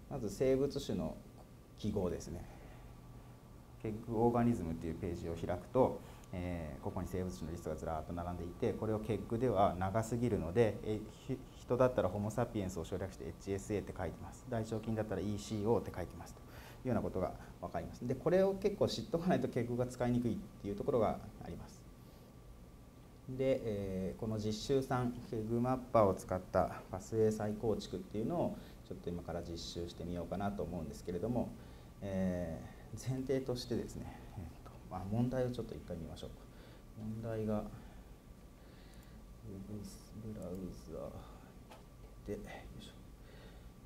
まず生物種の記号ですね。ケッグオーガニズムっていうページを開くとえー、ここに生物種のリストがずらっと並んでいてこれを KEGG では長すぎるので、え人だったらホモ・サピエンスを省略して HSA って書いてます。大腸菌だったら ECO って書いてますというようなことが分かります。でこれを結構知っておかないと KEGG が使いにくいっていうところがあります。で、えー、この実習3 KEGG Mapper を使ったパスウェイ再構築っていうのをちょっと今から実習してみようかなと思うんですけれども、えー、前提としてですねまあ、問題をちょっと一回見ましょうか。問題がウェブブラウザでよいしょ、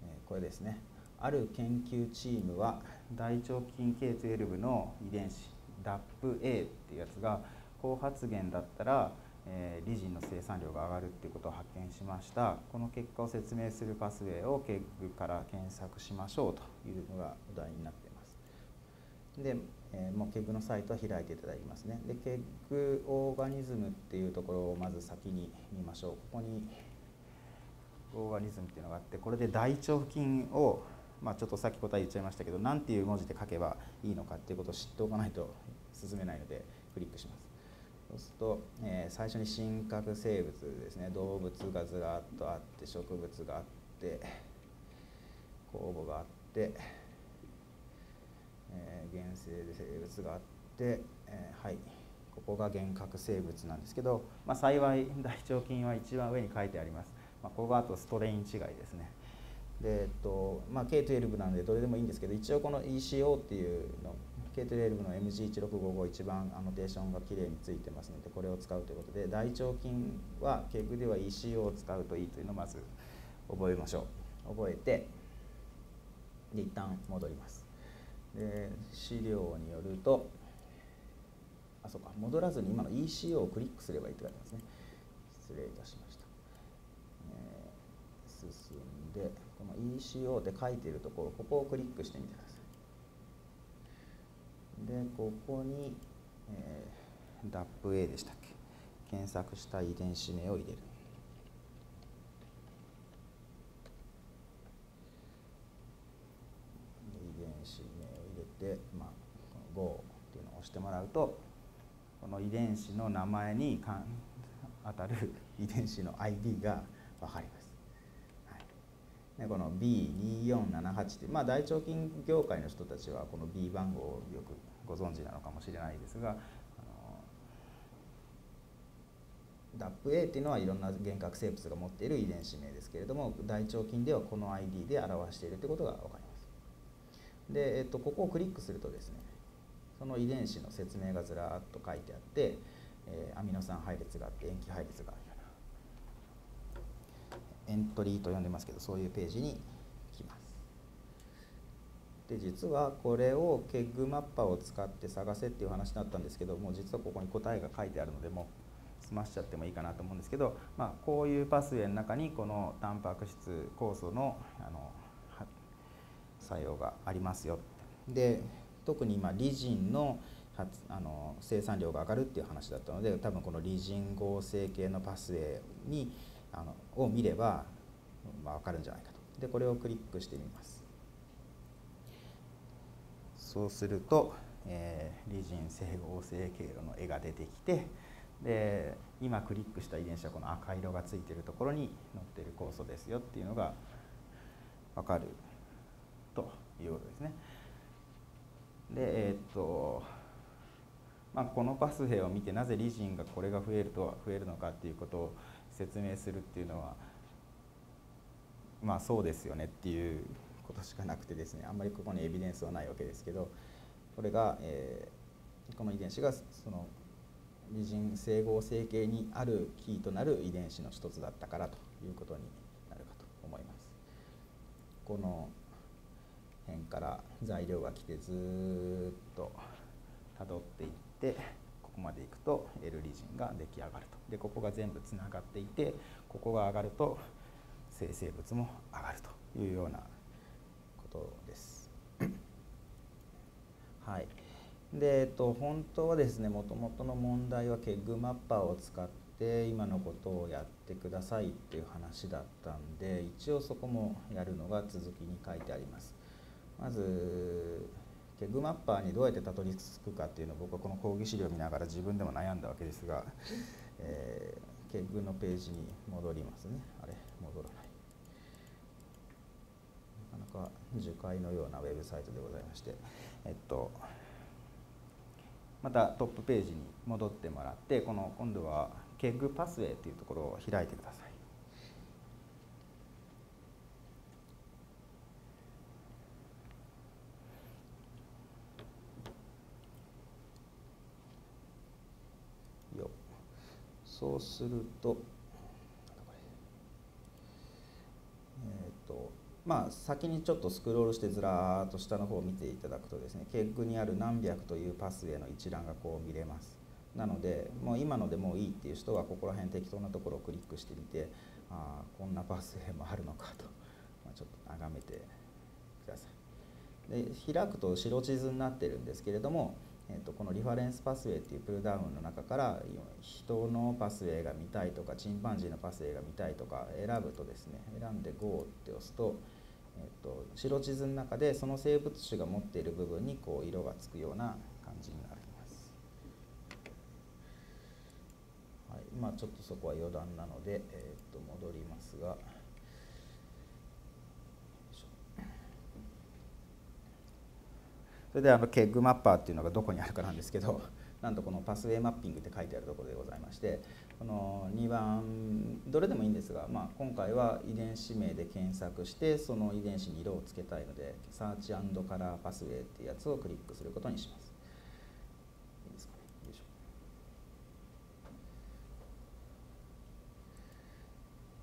え、これですね。ある研究チームは大腸菌系12の遺伝子 DAPA っていうやつが高発現だったら、えー、リジンの生産量が上がるっていうことを発見しました。この結果を説明するパスウェイをケッグから検索しましょうというのがお題になっています。でえ、もうケグのサイトは開いていただきますね。でケグオーガニズムっていうところをまず先に見ましょう。ここにオーガニズムっていうのがあってこれで大腸菌をまあ、ちょっとさっき答え言っちゃいましたけど何ていう文字で書けばいいのかっていうことを知っておかないと進めないのでクリックします。そうすると、えー、最初に真核生物ですね。動物がずらっとあって植物があって酵母があって、えー、原生生物があって、えー、はい。ここが原核生物なんですけど、まあ、幸い大腸菌は一番上に書いてあります、まあ、ここがあとストレイン違いですね。で、えっとまあ、K12 なのでどれでもいいんですけど一応この ECO っていうの K12 の MG1655 一番アノテーションがきれいについてますのでこれを使うということで大腸菌は KEGG では ECO を使うといいというのをまず覚えましょう。覚えてで一旦戻ります。で資料によるとあそうか戻らずに今の ECO をクリックすればいいって書いてますね。失礼いたしました、えー、進んでこの ECO って書いているところここをクリックしてみてください。でここに、えー、DAPA でしたっけ？検索した遺伝子名を入れる遺伝子名を入れて、まあ、この GO っていうのを押してもらうとこの遺伝子の名前に当たる遺伝子の ID が分かります。はい、でこの B2478 って、まあ、大腸菌業界の人たちはこの B 番号をよくご存知なのかもしれないですが DAPA っていうのはいろんな幻覚生物が持っている遺伝子名ですけれども大腸菌ではこの ID で表しているということが分かります。で、えっと、ここをクリックするとですねその遺伝子の説明がずらっと書いてあって、えー、アミノ酸配列があって塩基配列があるようなエントリーと呼んでますけどそういうページに来ます。で実はこれをケッグマッパーを使って探せっていう話だったんですけども実はここに答えが書いてあるのでもう済ましちゃってもいいかなと思うんですけど、まあ、こういうパスウェイの中にこのタンパク質酵素のあの作用がありますよで特に今リジンのあの生産量が上がるっていう話だったので多分このリジン合成系のパスウェイにあのを見れば、まあ、分かるんじゃないかとでこれをクリックしてみますそうすると、えー、リジン整合成経路の絵が出てきてで今クリックした遺伝子はこの赤色がついてるところに載ってる酵素ですよっていうのが分かるということですね。でえー、っとまあ、このパスウェイを見てなぜリジンがこれが増えると増えるのかっていうことを説明するっていうのはまあそうですよねっていうことしかなくてですねあんまりここにエビデンスはないわけですけどこれが、えー、この遺伝子がそのリジン整合成形にあるキーとなる遺伝子の一つだったからということになるかと思います。この辺から材料が来てずっとたどっていってここまでいくと L リジンが出来上がるとでここが全部つながっていてここが上がると生成物も上がるというようなことです。はいでえっと、本当はですねもともとの問題はケッグマッパーを使って今のことをやってくださいっていう話だったんで一応そこもやるのが続きに書いてあります。まず KEGG Mapper にどうやってたどり着くかっていうのを僕はこの講義資料を見ながら自分でも悩んだわけですが、えー、 KEGG のページに戻りますね。あれ戻らない。なかなか樹海のようなウェブサイトでございましてえっとまたトップページに戻ってもらってこの今度は KEGG Pathway というところを開いてくださいそうするとえっ、ー、とまあ先にちょっとスクロールしてずらーっと下の方を見ていただくとですねケッグにある何百というパスウェイの一覧がこう見れます。なのでもう今のでもういいっていう人はここら辺適当なところをクリックしてみてああこんなパスウェイもあるのかと、まあ、ちょっと眺めてください。で開くと白地図になってるんですけれどもえー、とこのリファレンスパスウェイっていうプルダウンの中から人のパスウェイが見たいとかチンパンジーのパスウェイが見たいとか選ぶとですね選んで GO って押すと,、えー、と白地図の中でその生物種が持っている部分にこう色がつくような感じになります。はい、まあちょっとそこは余談なので、えー、と戻りますが。それであのケッグマッパーっていうのがどこにあるかなんですけど なんとこの Pathway Mapping って書いてあるところでございましてこの2番どれでもいいんですが、まあ、今回は遺伝子名で検索してその遺伝子に色をつけたいので Search Color Pathway っていうやつをクリックすることにします。いいですかねよいしょ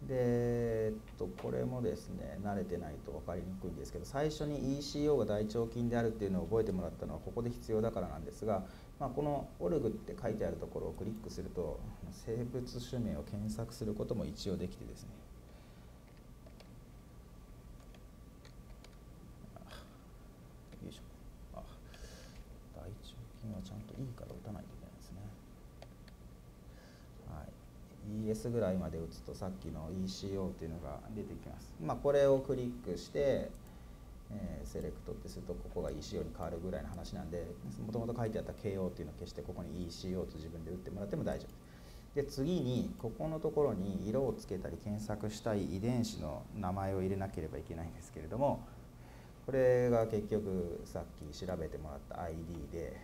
で、えっと、これもですね慣れてないと分かりにくいんですけど最初に ECO が大腸菌であるっていうのを覚えてもらったのはここで必要だからなんですがまあ、このオルグって書いてあるところをクリックすると生物種名を検索することも一応できてですねよいしょあ大腸菌はちゃんといいから打たないといけないですねはい ES ぐらいまで打つとさっきの ECO っていうのが出てきます。まあこれをクリックしてえ、セレクトってするとここが ECO に変わるぐらいの話なんでもともと書いてあった KO っていうのを消してここに ECO と自分で打ってもらっても大丈夫。で次にここのところに色をつけたり検索したい遺伝子の名前を入れなければいけないんですけれどもこれが結局さっき調べてもらった ID で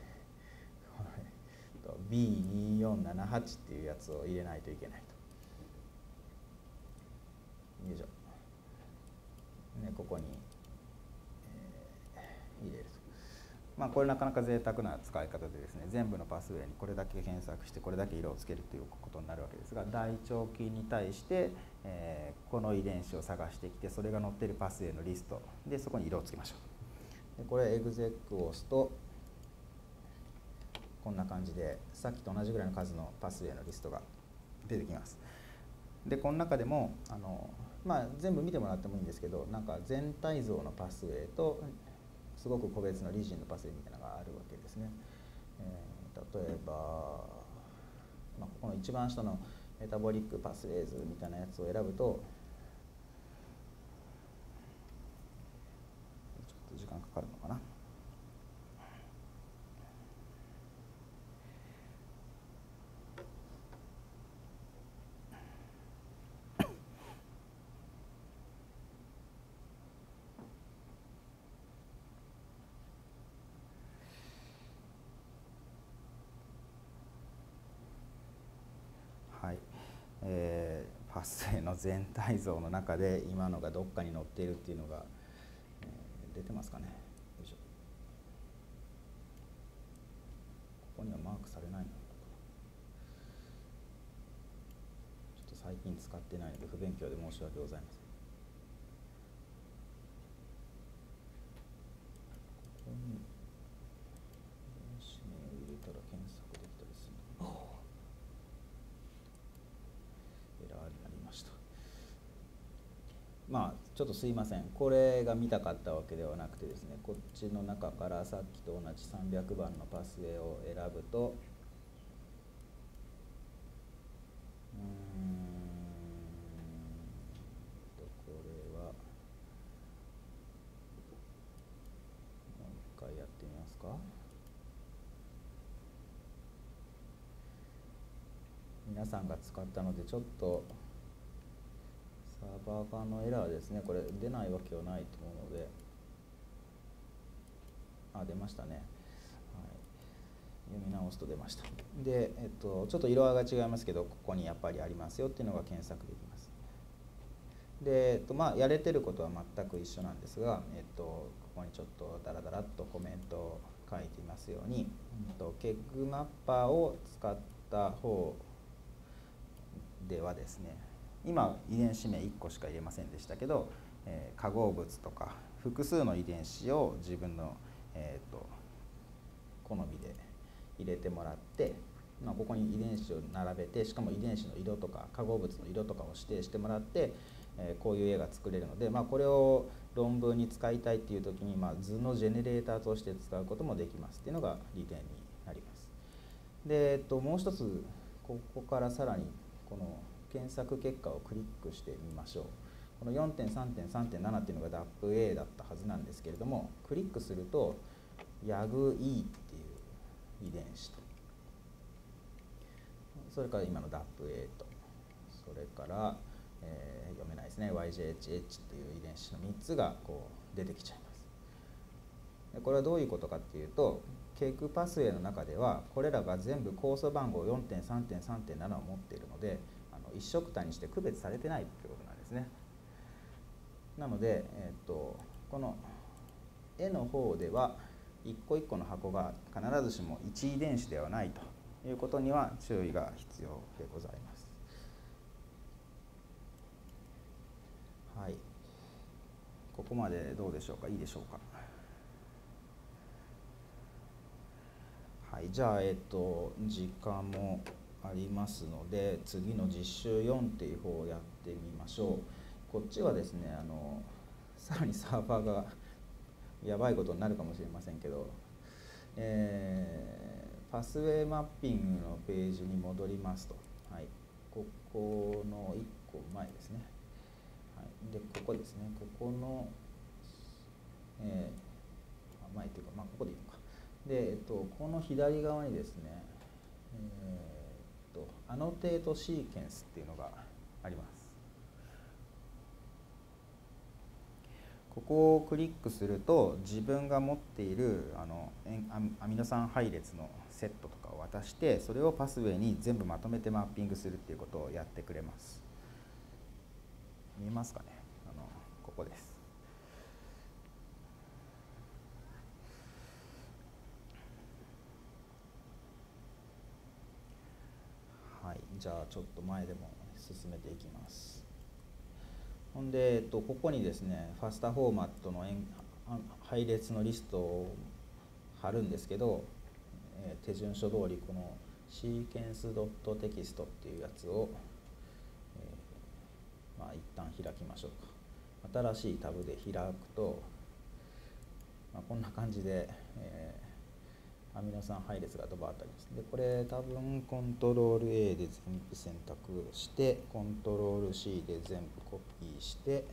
B2478 っていうやつを入れないといけないと。よいしょ、ね、ここに入れる。と。まあ、これなかなか贅沢な使い方でですね全部のパスウェイにこれだけ検索してこれだけ色をつけるということになるわけですが大腸菌に対して、えー、この遺伝子を探してきてそれが載っているパスウェイのリストでそこに色をつけましょう。でこれエグゼックを押すとこんな感じでさっきと同じぐらいの数のパスウェイのリストが出てきますでこの中でもあの、まあ、全部見てもらってもいいんですけどなんか全体像のパスウェイとすごく個別のリジンのパスみたいなのがあるわけですね。えー、例えば、まあ、この一番下のメタボリックパスウェイズみたいなやつを選ぶとちょっと時間かかるのかな。えー、パスウの全体像の中で今のがどっかに載っているっていうのが、えー、出てますかね。よいしょ。ここにはマークされないのか。ちょっと最近使ってないので不勉強で申し訳ございません。ここにまあちょっとすいません。これが見たかったわけではなくてですねこっちの中からさっきと同じ300番のパスウェイを選ぶとうんとこれはもう一回やってみますか。皆さんが使ったのでちょっとサーバー側のエラーですね。これ出ないわけはないと思うので。あ出ましたね、はい、読み直すと出ました。で、えっと、ちょっと色合いが違いますけどここにやっぱりありますよっていうのが検索できます。で、えっとまあ、やれてることは全く一緒なんですが、えっと、ここにちょっとダラダラっとコメントを書いていますように、えっと、ケッグマッパーを使った方ではですね今遺伝子名1個しか入れませんでしたけど、えー、化合物とか複数の遺伝子を自分の、えーと、好みで入れてもらって、まあ、ここに遺伝子を並べてしかも遺伝子の色とか化合物の色とかを指定してもらって、えー、こういう絵が作れるので、まあ、これを論文に使いたいっていう時に、まあ、図のジェネレーターとして使うこともできますっていうのが利点になります。で、えっと、もう一つここからさらにこの検索結果をクリックしてみましょう。この4.3.3.7っていうのが DAPA だったはずなんですけれどもクリックすると YAGE っていう遺伝子と。それから今の DAPA と。それから、えー、読めないですね。YJHH っていう遺伝子の3つがこう出てきちゃいます。これはどういうことかっていうとケークパスウェイの中ではこれらが全部構想番号4.3.3.7を持っているので一色単にして区別されてないってことなんですね。なので、え、っとこの絵の方では一個一個の箱が必ずしも1遺伝子ではないということには注意が必要でございます。はい、ここまでどうでしょうか？いいでしょうか？はい、じゃあ、えっと、時間もありますので次の実習4っていう方をやってみましょう。こっちはですねあのさらにサーバーが やばいことになるかもしれませんけど、えー、パスウェイマッピングのページに戻りますと、はい、ここの1個前ですね、はい、でここですね。ここの、えー、前というか、まあ、ここでいいのか。で、えっと、この左側にですね、えー、とアノテートシーケンスっていうのがあります。ここをクリックすると自分が持っているあのアミノ酸配列のセットとかを渡してそれをパスウェイに全部まとめてマッピングするっていうことをやってくれます。見えますかね？あのここですはいじゃあちょっと前でも進めていきます。ほんで、えっと、ここにですねファスタフォーマットの配列のリストを貼るんですけど、えー、手順書通りこのシーケンスドットテキストっていうやつを、えー、まあ一旦開きましょうか。新しいタブで開くと、まあ、こんな感じで、えーアミノ酸配列がドバーッとありますでこれ多分コントロール A で全部選択してコントロール C で全部コピーして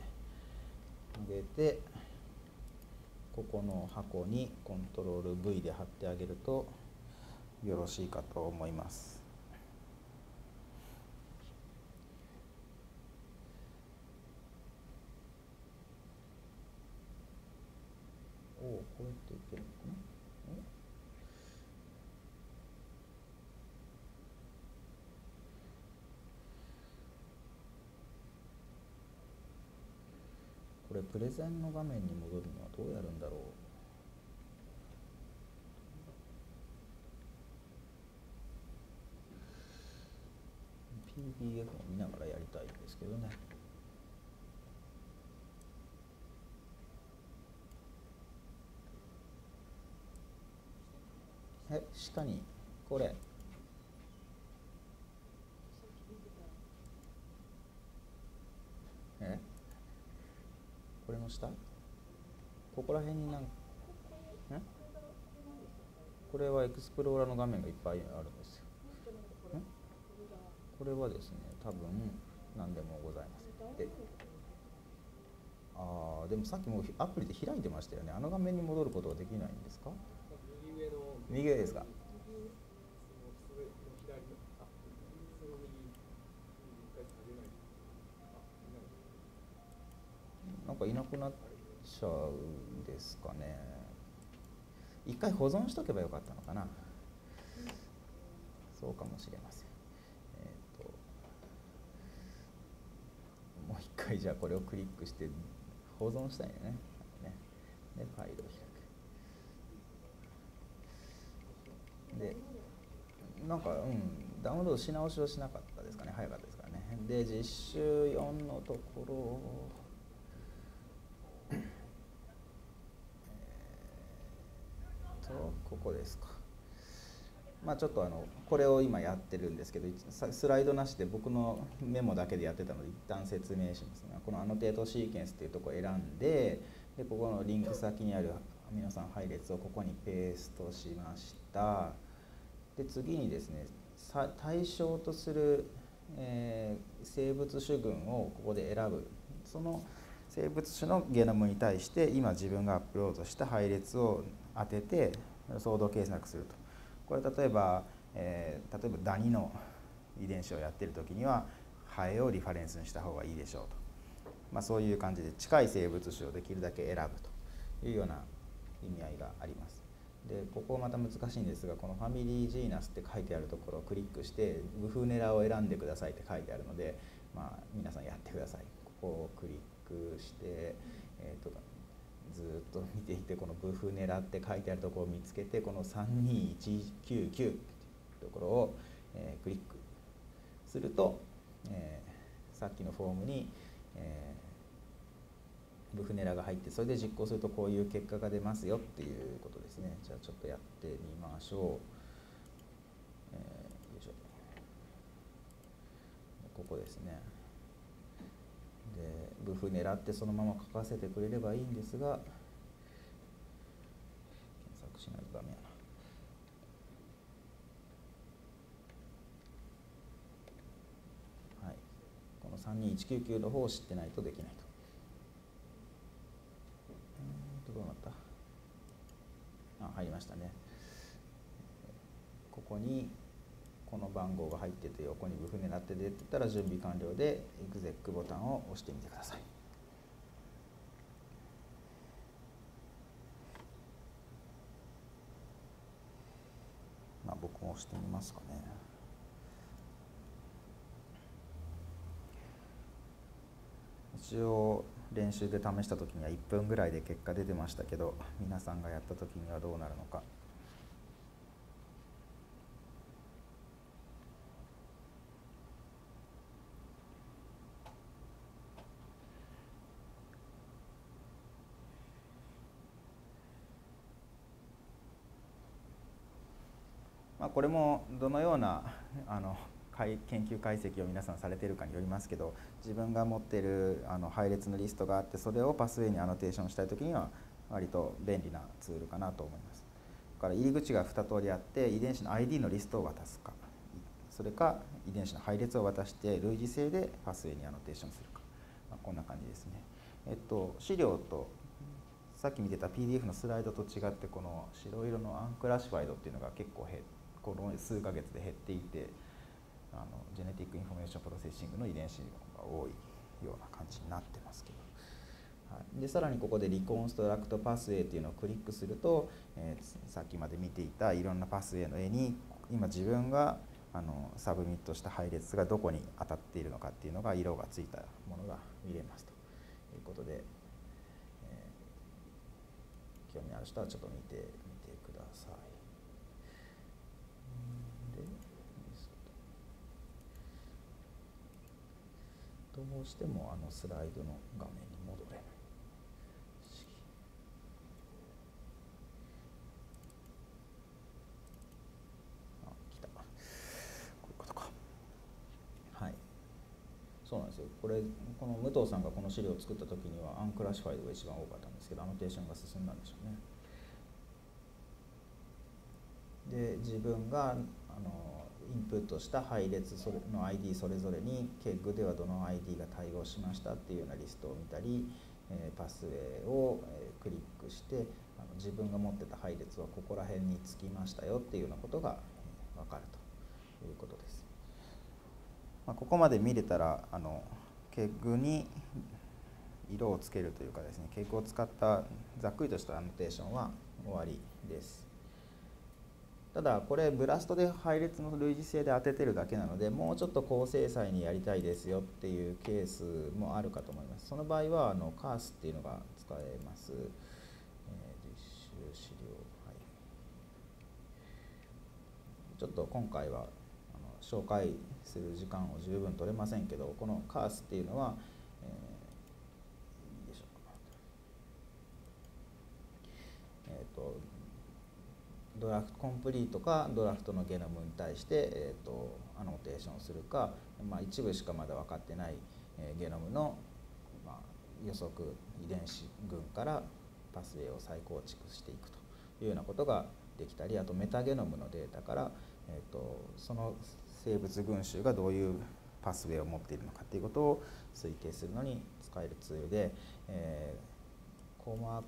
上げてここの箱にコントロール V で貼ってあげるとよろしいかと思います。おおこうやっていけるのかなこれプレゼンの画面に戻るのはどうやるんだろう？PDF を見ながらやりたいんですけどね。え下にこれえこれの下ここら辺になんこれはエクスプローラーの画面がいっぱいあるんですよ。これはですね多分何でもございます。でああでもさっきもアプリで開いてましたよね。あの画面に戻ることはできないんですか？右上ですか？なんかいなくなっちゃうんですかね。一回保存しとけばよかったのかな。そうかもしれません。えっ、ー、ともう一回じゃあこれをクリックして保存したいね。ね。でファイルを開く。でなんかうん。ダウンロードし直しをしなかったですかね。早かったですからね。で実習4のところとここですか。まあちょっとあのこれを今やってるんですけどスライドなしで僕のメモだけでやってたので一旦説明しますがこのアノテートシーケンスっていうとこを選んででここのリンク先にあるアミノ酸配列をここにペーストしました。で次にですね対象とする、えー、生物種群をここで選ぶ。その生物種のゲノムに対して今自分がアップロードした配列を当てて相動計算すると。これ例えば、えー、例えばダニの遺伝子をやってる時にはハエをリファレンスにした方がいいでしょうと、まあ、そういう感じで近い生物種をできるだけ選ぶというような意味合いがあります。でここまた難しいんですがこの「ファミリージーナス」って書いてあるところをクリックして「ブフネラを選んでください」って書いてあるので、まあ、皆さんやってください。ここをクリックして、えーと、ずっと見ていてこの「ブフネラ」って書いてあるところを見つけてこの32199っていうところを、えー、クリックすると、えー、さっきのフォームに、えーブフネラが入ってそれで実行するとこういう結果が出ますよっていうことですね。じゃあちょっとやってみましょう、えー、よいしょ。ここですね。でブフ狙ってそのまま書かせてくれればいいんですが検索しないとダメやな。はい。この32199の方を知ってないとできないとどうなった？あ入りましたね。ここにこの番号が入ってて横にブフ狙って出てたら準備完了でエグゼックボタンを押してみてください。まあ僕も押してみますかね。一応練習で試した時には1分ぐらいで結果出てましたけど皆さんがやった時にはどうなるのか。これもどのようなあの研究解析を皆さんされているかによりますけど自分が持ってるあの配列のリストがあってそれをパスウェイにアノテーションしたい時には割と便利なツールかなと思います。だから入り口が2通りあって遺伝子の ID のリストを渡すかそれか遺伝子の配列を渡して類似性でパスウェイにアノテーションするか、まあ、こんな感じですね。えっと、資料とさっき見てた PDF のスライドと違ってこの白色の unclassified っていうのが結構減ってこの数ヶ月で減っていてあの Genetic Information Processing の遺伝子が多いような感じになってますけど、はい、でさらにここで Reconstruct Pathway っていうのをクリックすると、えー、さっきまで見ていたいろんなパスウェイの絵に今自分があのサブミットした配列がどこに当たっているのかっていうのが色がついたものが見れますということで、えー、興味ある人はちょっと見てみてください。どうしてもあのスライドの画面に戻れない。あ来た。こういうことか。はい。そうなんですよ。これこの武藤さんがこの資料を作った時にはアンクラシファイドが一番多かったんですけどアノテーションが進んだんでしょうね。で自分があのインプットした配列それの ID それぞれに KEG ではどの ID が対応しましたっていうようなリストを見たり、えパスウェイを、えクリックしてあの自分が持ってた配列はここら辺につきましたよっていうようなことが分かるということです。ま、ここまで見れたらあの KEG に色をつけるというかですね KEG を使ったざっくりとしたアノテーションは終わりです。ただこれブラストで配列の類似性で当ててるだけなのでもうちょっと高精細にやりたいですよっていうケースもあるかと思います。その場合はあのカースっていうのが使えます、えー、実習資料、はい、ちょっと今回はあの紹介する時間を十分取れませんけどこのカースっていうのは、えー、えっ、とドラフトコンプリートかドラフトのゲノムに対して、えーと、アノテーションするか、まあ、一部しかまだ分かってない、えー、ゲノムの、まあ、予測遺伝子群からパスウェイを再構築していくというようなことができたりあとメタゲノムのデータから、えーと、その生物群衆がどういうパスウェイを持っているのかということを推計するのに使えるツールで、えー、細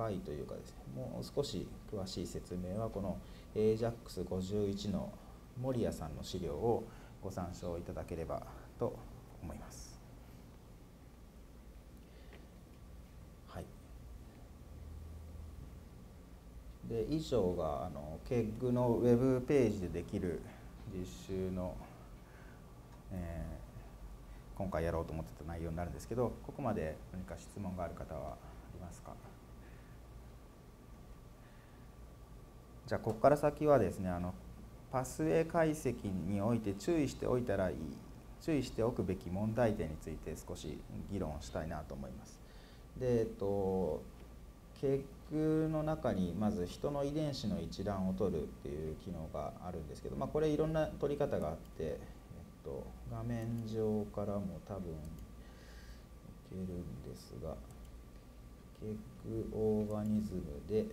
深いというかですねもう少し詳しい説明はこの AJAX51 の守屋さんの資料をご参照いただければと思います。はい、で以上があの KEG のウェブページでできる実習の、えー、今回やろうと思ってた内容になるんですけどここまで何か質問がある方はありますか？じゃあここから先はですねあのパスウェイ解析において注意しておいたらいい注意しておくべき問題点について少し議論したいなと思います。でえっと結局の中にまず人の遺伝子の一覧を取るっていう機能があるんですけど、まあ、これいろんな取り方があって、えっと、画面上からも多分いけるんですが結局オーガニズムで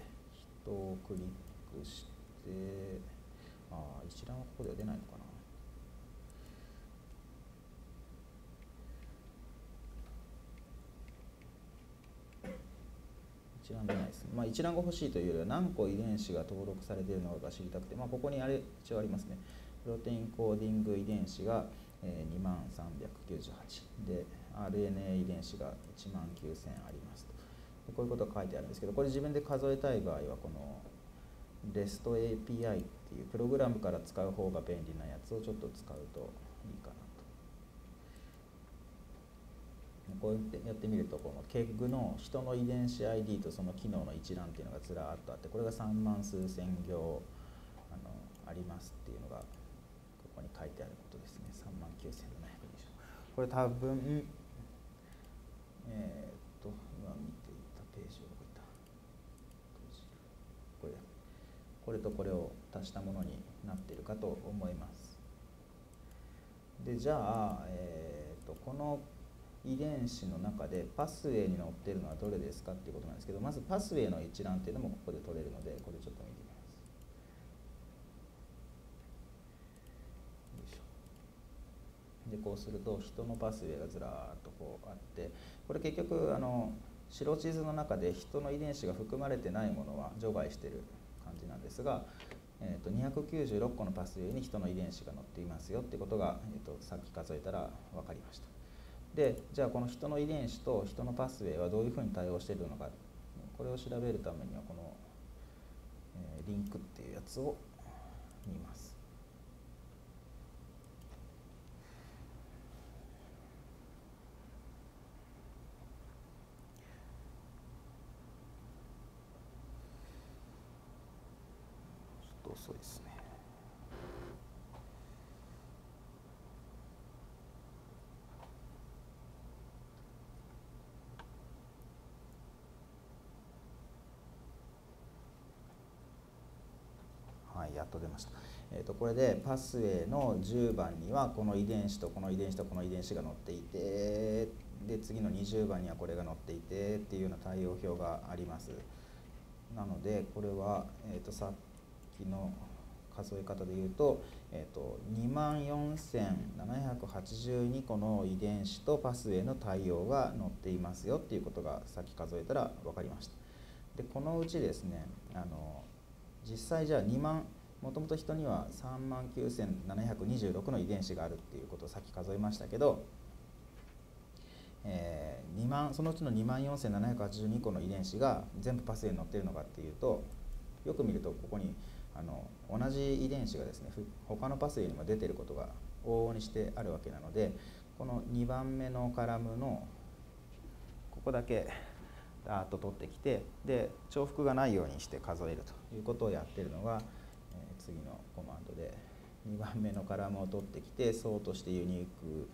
人をクリックしてあ一覧はここでは出ないのかな。一覧出ないです、まあ、一覧が欲しいというよりは何個遺伝子が登録されているのか知りたくて、まあ、ここにあれ一応ありますね。プロテインコーディング遺伝子が、2万398で RNA 遺伝子が1万9000ありますと。こういうことが書いてあるんですけどこれ自分で数えたい場合はこの REST API っていうプログラムから使う方が便利なやつをちょっと使うといいかなと。こうやってやってみるとこの KEG の人の遺伝子 ID とその機能の一覧っていうのがずらっとあってこれが3万数千行あのありますっていうのがここに書いてあることですね。3万9700以上。これ多分えー、っと今見ていたページを置いたこれこれとこれを足したものになっているかと思います。でじゃあ、えー、っとこの遺伝子の中でパスウェイに載ってるのはどれですかっていうことなんですけどまずパスウェイの一覧っていうのもここで取れるのでこれちょっと見てみます。でこうすると人のパスウェイがずらーっとこうあってこれ結局あの白地図の中で人の遺伝子が含まれてないものは除外してる。感じなんですが、えー、と296個のパスウェイに人の遺伝子が載っていますよってことが、えー、とさっき数えたら分かりました。でじゃあこの人の遺伝子と人のパスウェイはどういうふうに対応しているのかこれを調べるためにはこの、え、リンクっていうやつを見ます。遅いですねはい。やっと出ました。えー、とこれでパスウェイの10番にはこの遺伝子とこの遺伝子とこの遺伝子が載っていてで次の20番にはこれが載っていてっていうような対応表があります。なのでこれは、えー、とさっきの数え方で言うと,、えー、と2万4782個の遺伝子とパスウェイの対応が載っていますよっていうことがさっき数えたら分かりました。でこのうちですねあの実際じゃあ2万もともと人には3万9726の遺伝子があるっていうことをさっき数えましたけど、えー、2万そのうちの2万4782個の遺伝子が全部パスウェイに載ってるのかっていうとよく見るとここにあの同じ遺伝子がですね他のパスウェイにも出てることが往々にしてあるわけなのでこの2番目のカラムのここだけダーッと取ってきてで重複がないようにして数えるということをやってるのがえ次のコマンドで2番目のカラムを取ってきて層としてユニーク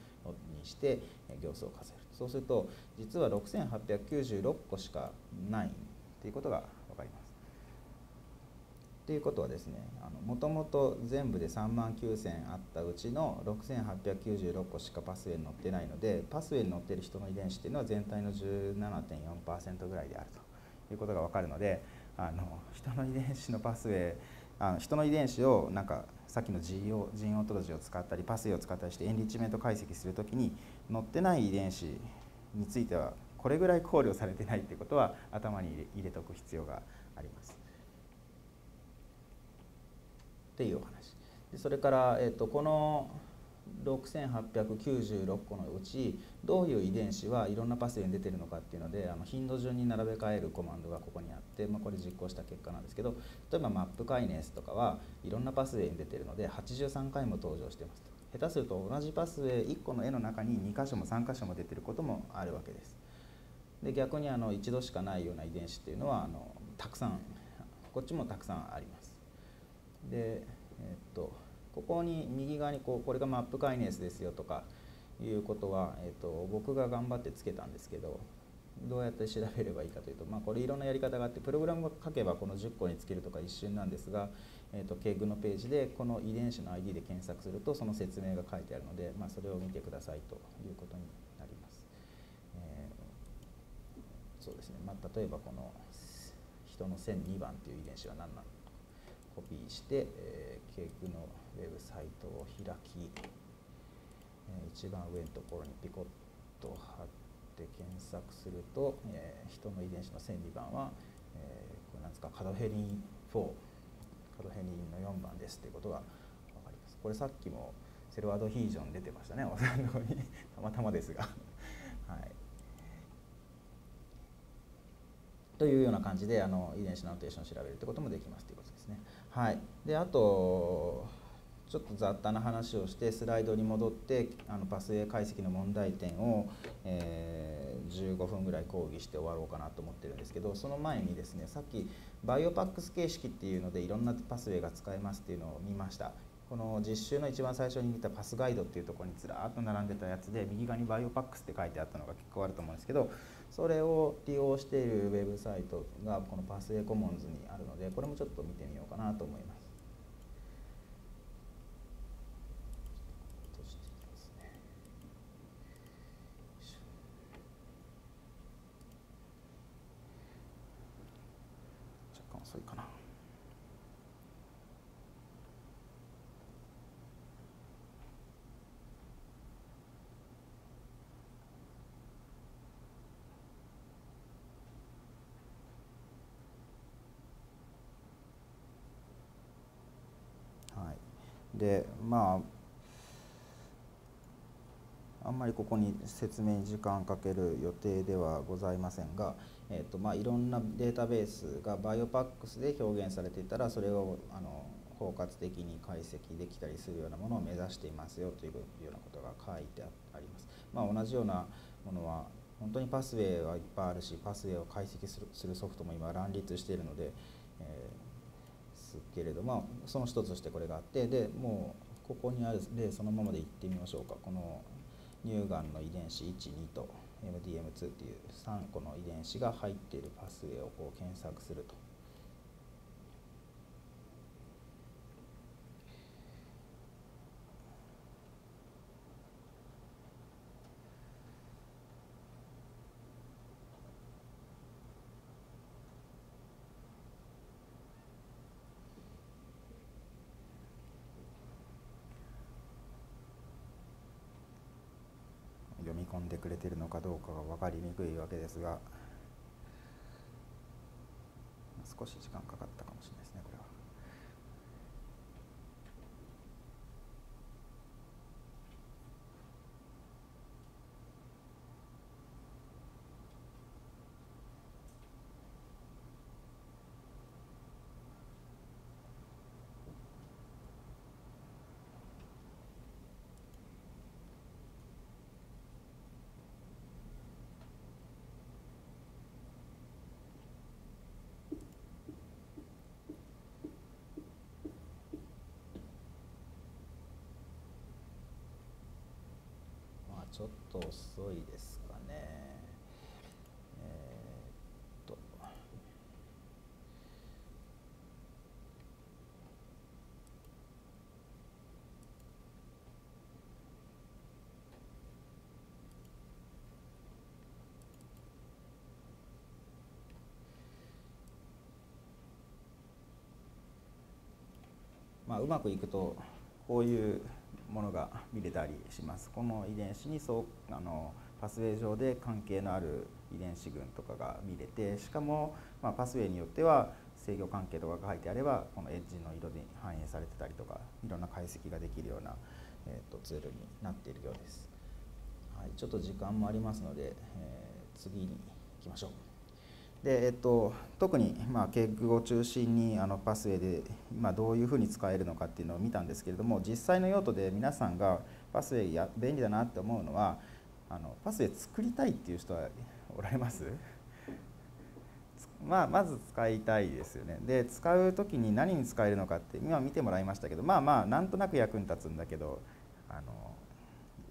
にして行数を数えるそうすると実は6896個しかないということがということはですねもともと全部で3万9000あったうちの6896個しかパスウェイに載ってないのでパスウェイに載ってる人の遺伝子っていうのは全体の17.4%ぐらいであるということが分かるのであの人の遺伝子のパスウェイあの人の遺伝子をなんかさっきのジオ Gene Ontology を使ったりパスウェイを使ったりしてエンリッチメント解析するときに載ってない遺伝子についてはこれぐらい考慮されてないってことは頭に入れておく必要があります。っていうお話。でそれから、えーと、この6896個のうちどういう遺伝子はいろんなパスウェイに出てるのかっていうのであの頻度順に並べ替えるコマンドがここにあって、まあ、これ実行した結果なんですけど例えばマップカイネスとかはいろんなパスウェイに出てるので83回も登場してますと。下手すると同じパスウェイ1個の絵の中に2箇所も3箇所も出てることもあるわけです。で逆にあの一度しかないような遺伝子っていうのはあのたくさんこっちもたくさんあります。でえっとここに右側にこうこれがマップカイネスですよとかいうことは、えーと、僕が頑張ってつけたんですけどどうやって調べればいいかというと、まあ、これいろんなやり方があってプログラムを書けばこの10個につけるとか一瞬なんですが、えーと、ケグのページでこの遺伝子の ID で検索するとその説明が書いてあるので、まあ、それを見てくださいということになります。えー、そうですね、まあ、例えばこの人の1002番という遺伝子は何なのコピーして、えー、ケグのウェブサイトを開き、え一番上のところにピコッと貼って検索すると、え人の遺伝子の1002番は、えこれなんですかカドヘリン4カドヘリンの4番ですということが分かります。これさっきもセルアドヒージョン出てましたねおさんの方にたまたまですが。はい。というような感じであの遺伝子のアノテーションを調べるということもできますということですね。はい、であとちょっと雑多な話をしてスライドに戻ってあのパスウェイ解析の問題点を、えー、15分ぐらい講義して終わろうかなと思ってるんですけどその前にですねさっきBioPAX 形式っていうのでいろんなパスウェイが使えますっていうのを見ました。この実習の一番最初に見た Pathguide っていうところにずらーっと並んでたやつで右側に BioPAX って書いてあったのが結構あると思うんですけどそれを利用しているウェブサイトがこの Pathway Commons にあるのでこれもちょっと見てみようかなと思います。でまああんまりここに説明に時間かける予定ではございませんが、えーとまあ、いろんなデータベースが BioPAX で表現されていたらそれをあの包括的に解析できたりするようなものを目指していますよというようなことが書いてあります。まあ、同じようなものは本当にパスウェイはいっぱいあるしパスウェイを解析するソフトも今乱立しているので、えーますけれどもその一つとしてこれがあってでもうここにある例そのままでいってみましょうかこの乳がんの遺伝子12と MDM2 っていう3個の遺伝子が入っているパスウェイをこう検索すると。込んでくれてるのかどうかが分かりにくいわけですが少し時間かかったかもしれないですねこれは。ちょっと遅いですかね。えー、っと。まあ、うまくいくとこういうものが見れたりします。この遺伝子にそうあのパスウェイ上で関係のある遺伝子群とかが見れてしかも、ま、パスウェイによっては制御関係とかが書いてあればこのエッジの色で反映されてたりとかいろんな解析ができるようなえーと、ツールになっているようです、はい、ちょっと時間もありますので、えー、次に行きましょう。で、えっと、特に、まあ、ケーグを中心にあのパスウェイで今どういうふうに使えるのかっていうのを見たんですけれども実際の用途で皆さんがパスウェイや便利だなって思うのはあのパスウェイ作りたいっていう人はおられます？まあ、まず使いたいですよね。で使う時に何に使えるのかって今見てもらいましたけどまあまあなんとなく役に立つんだけどあの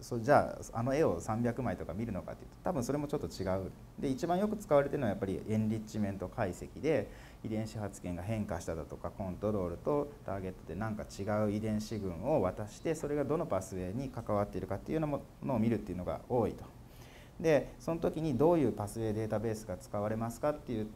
そじゃああの絵を300枚とか見るのかっていうと多分それもちょっと違うで一番よく使われてるのはやっぱりエンリッチメント解析で遺伝子発現が変化しただとかコントロールとターゲットで何か違う遺伝子群を渡してそれがどのパスウェイに関わっているかっていうのを見るっていうのが多いと。でその時にどういうパスウェイデータベースが使われますかっていう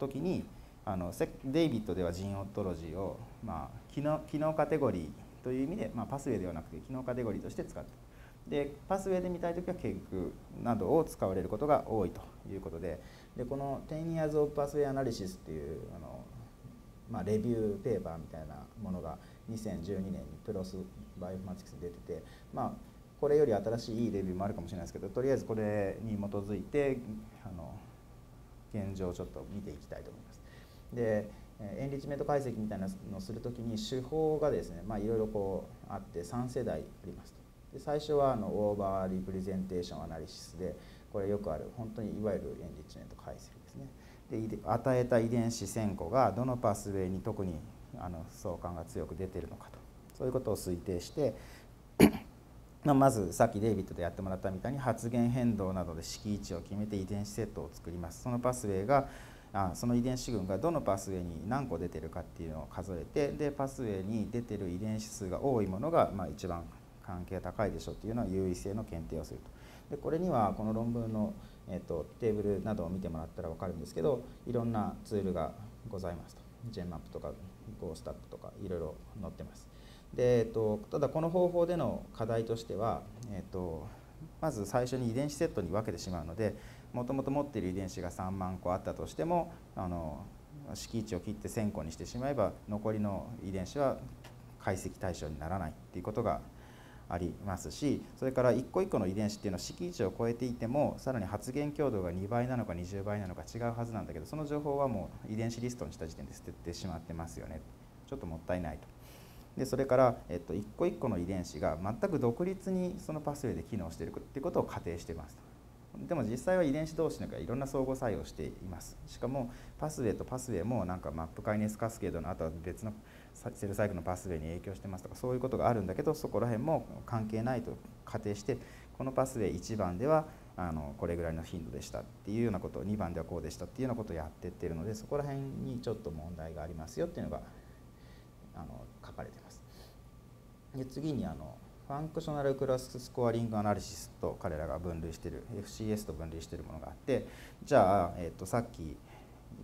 時にあのデイビッドではジンオットロジーを、まあ、機能機能カテゴリーという意味で、まあ、パスウェイではなくて機能カテゴリーとして使ってでパスウェイで見たい時はケークなどを使われることが多いということででこの10 Years of Pathway Analysis っていうあの、まあ、レビューペーパーみたいなものが2012年にプロスバイオマティクスに出てて、まあ、これより新しいいいレビューもあるかもしれないですけどとりあえずこれに基づいてあの現状をちょっと見ていきたいと思います。でエンリッチメント解析みたいなのをするときに手法がですね、いろいろこうあって3世代ありますで最初はあの over-representation analysis でこれよくある本当にいわゆるエンリッチメント解析ですね。で与えた遺伝子1000個がどのパスウェイに特にあの相関が強く出てるのかと。そういうことを推定して まずさっき DAVID でやってもらったみたいに発現変動などで閾値を決めて遺伝子セットを作ります。そのパスウェイがあその遺伝子群がどのパスウェイに何個出てるかっていうのを数えてでパスウェイに出てる遺伝子数が多いものが、まあ、一番関係高いでしょっていうのは優位性の検定をすると。でこれにはこの論文の、えーと、テーブルなどを見てもらったら分かるんですけどいろんなツールがございますと。GenMap とか GoStat とかいろいろ載ってます。で、えーと、ただこの方法での課題としては、えーと、まず最初に遺伝子セットに分けてしまうのでもともと持っている遺伝子が3万個あったとしてもあの敷地を切って1000個にしてしまえば残りの遺伝子は解析対象にならないっていうことがありますしそれから一個一個の遺伝子っていうのは敷地を超えていてもさらに発現強度が2倍なのか20倍なのか違うはずなんだけどその情報はもう遺伝子リストにした時点で捨ててしまってますよねちょっともったいないと。でそれから、えっと、一個一個の遺伝子が全く独立にそのパスウェイで機能しているっていうことを仮定してますと。でも実際は遺伝子同士のいろんな相互作用していますしかもパスウェイとパスウェイもなんか MAP kinase cascade のあとは別の cell cycle のパスウェイに影響してますとかそういうことがあるんだけどそこら辺も関係ないと。仮定してこのパスウェイ1番ではあのこれぐらいの頻度でした。っていうようなことを2番ではこうでした。っていうようなことをやってってるのでそこら辺にちょっと問題がありますよっていうのがあの書かれてます。で次にあの functional class scoring analysis と彼らが分類してる FCS と分類してるものがあってじゃあ、えー、とさっき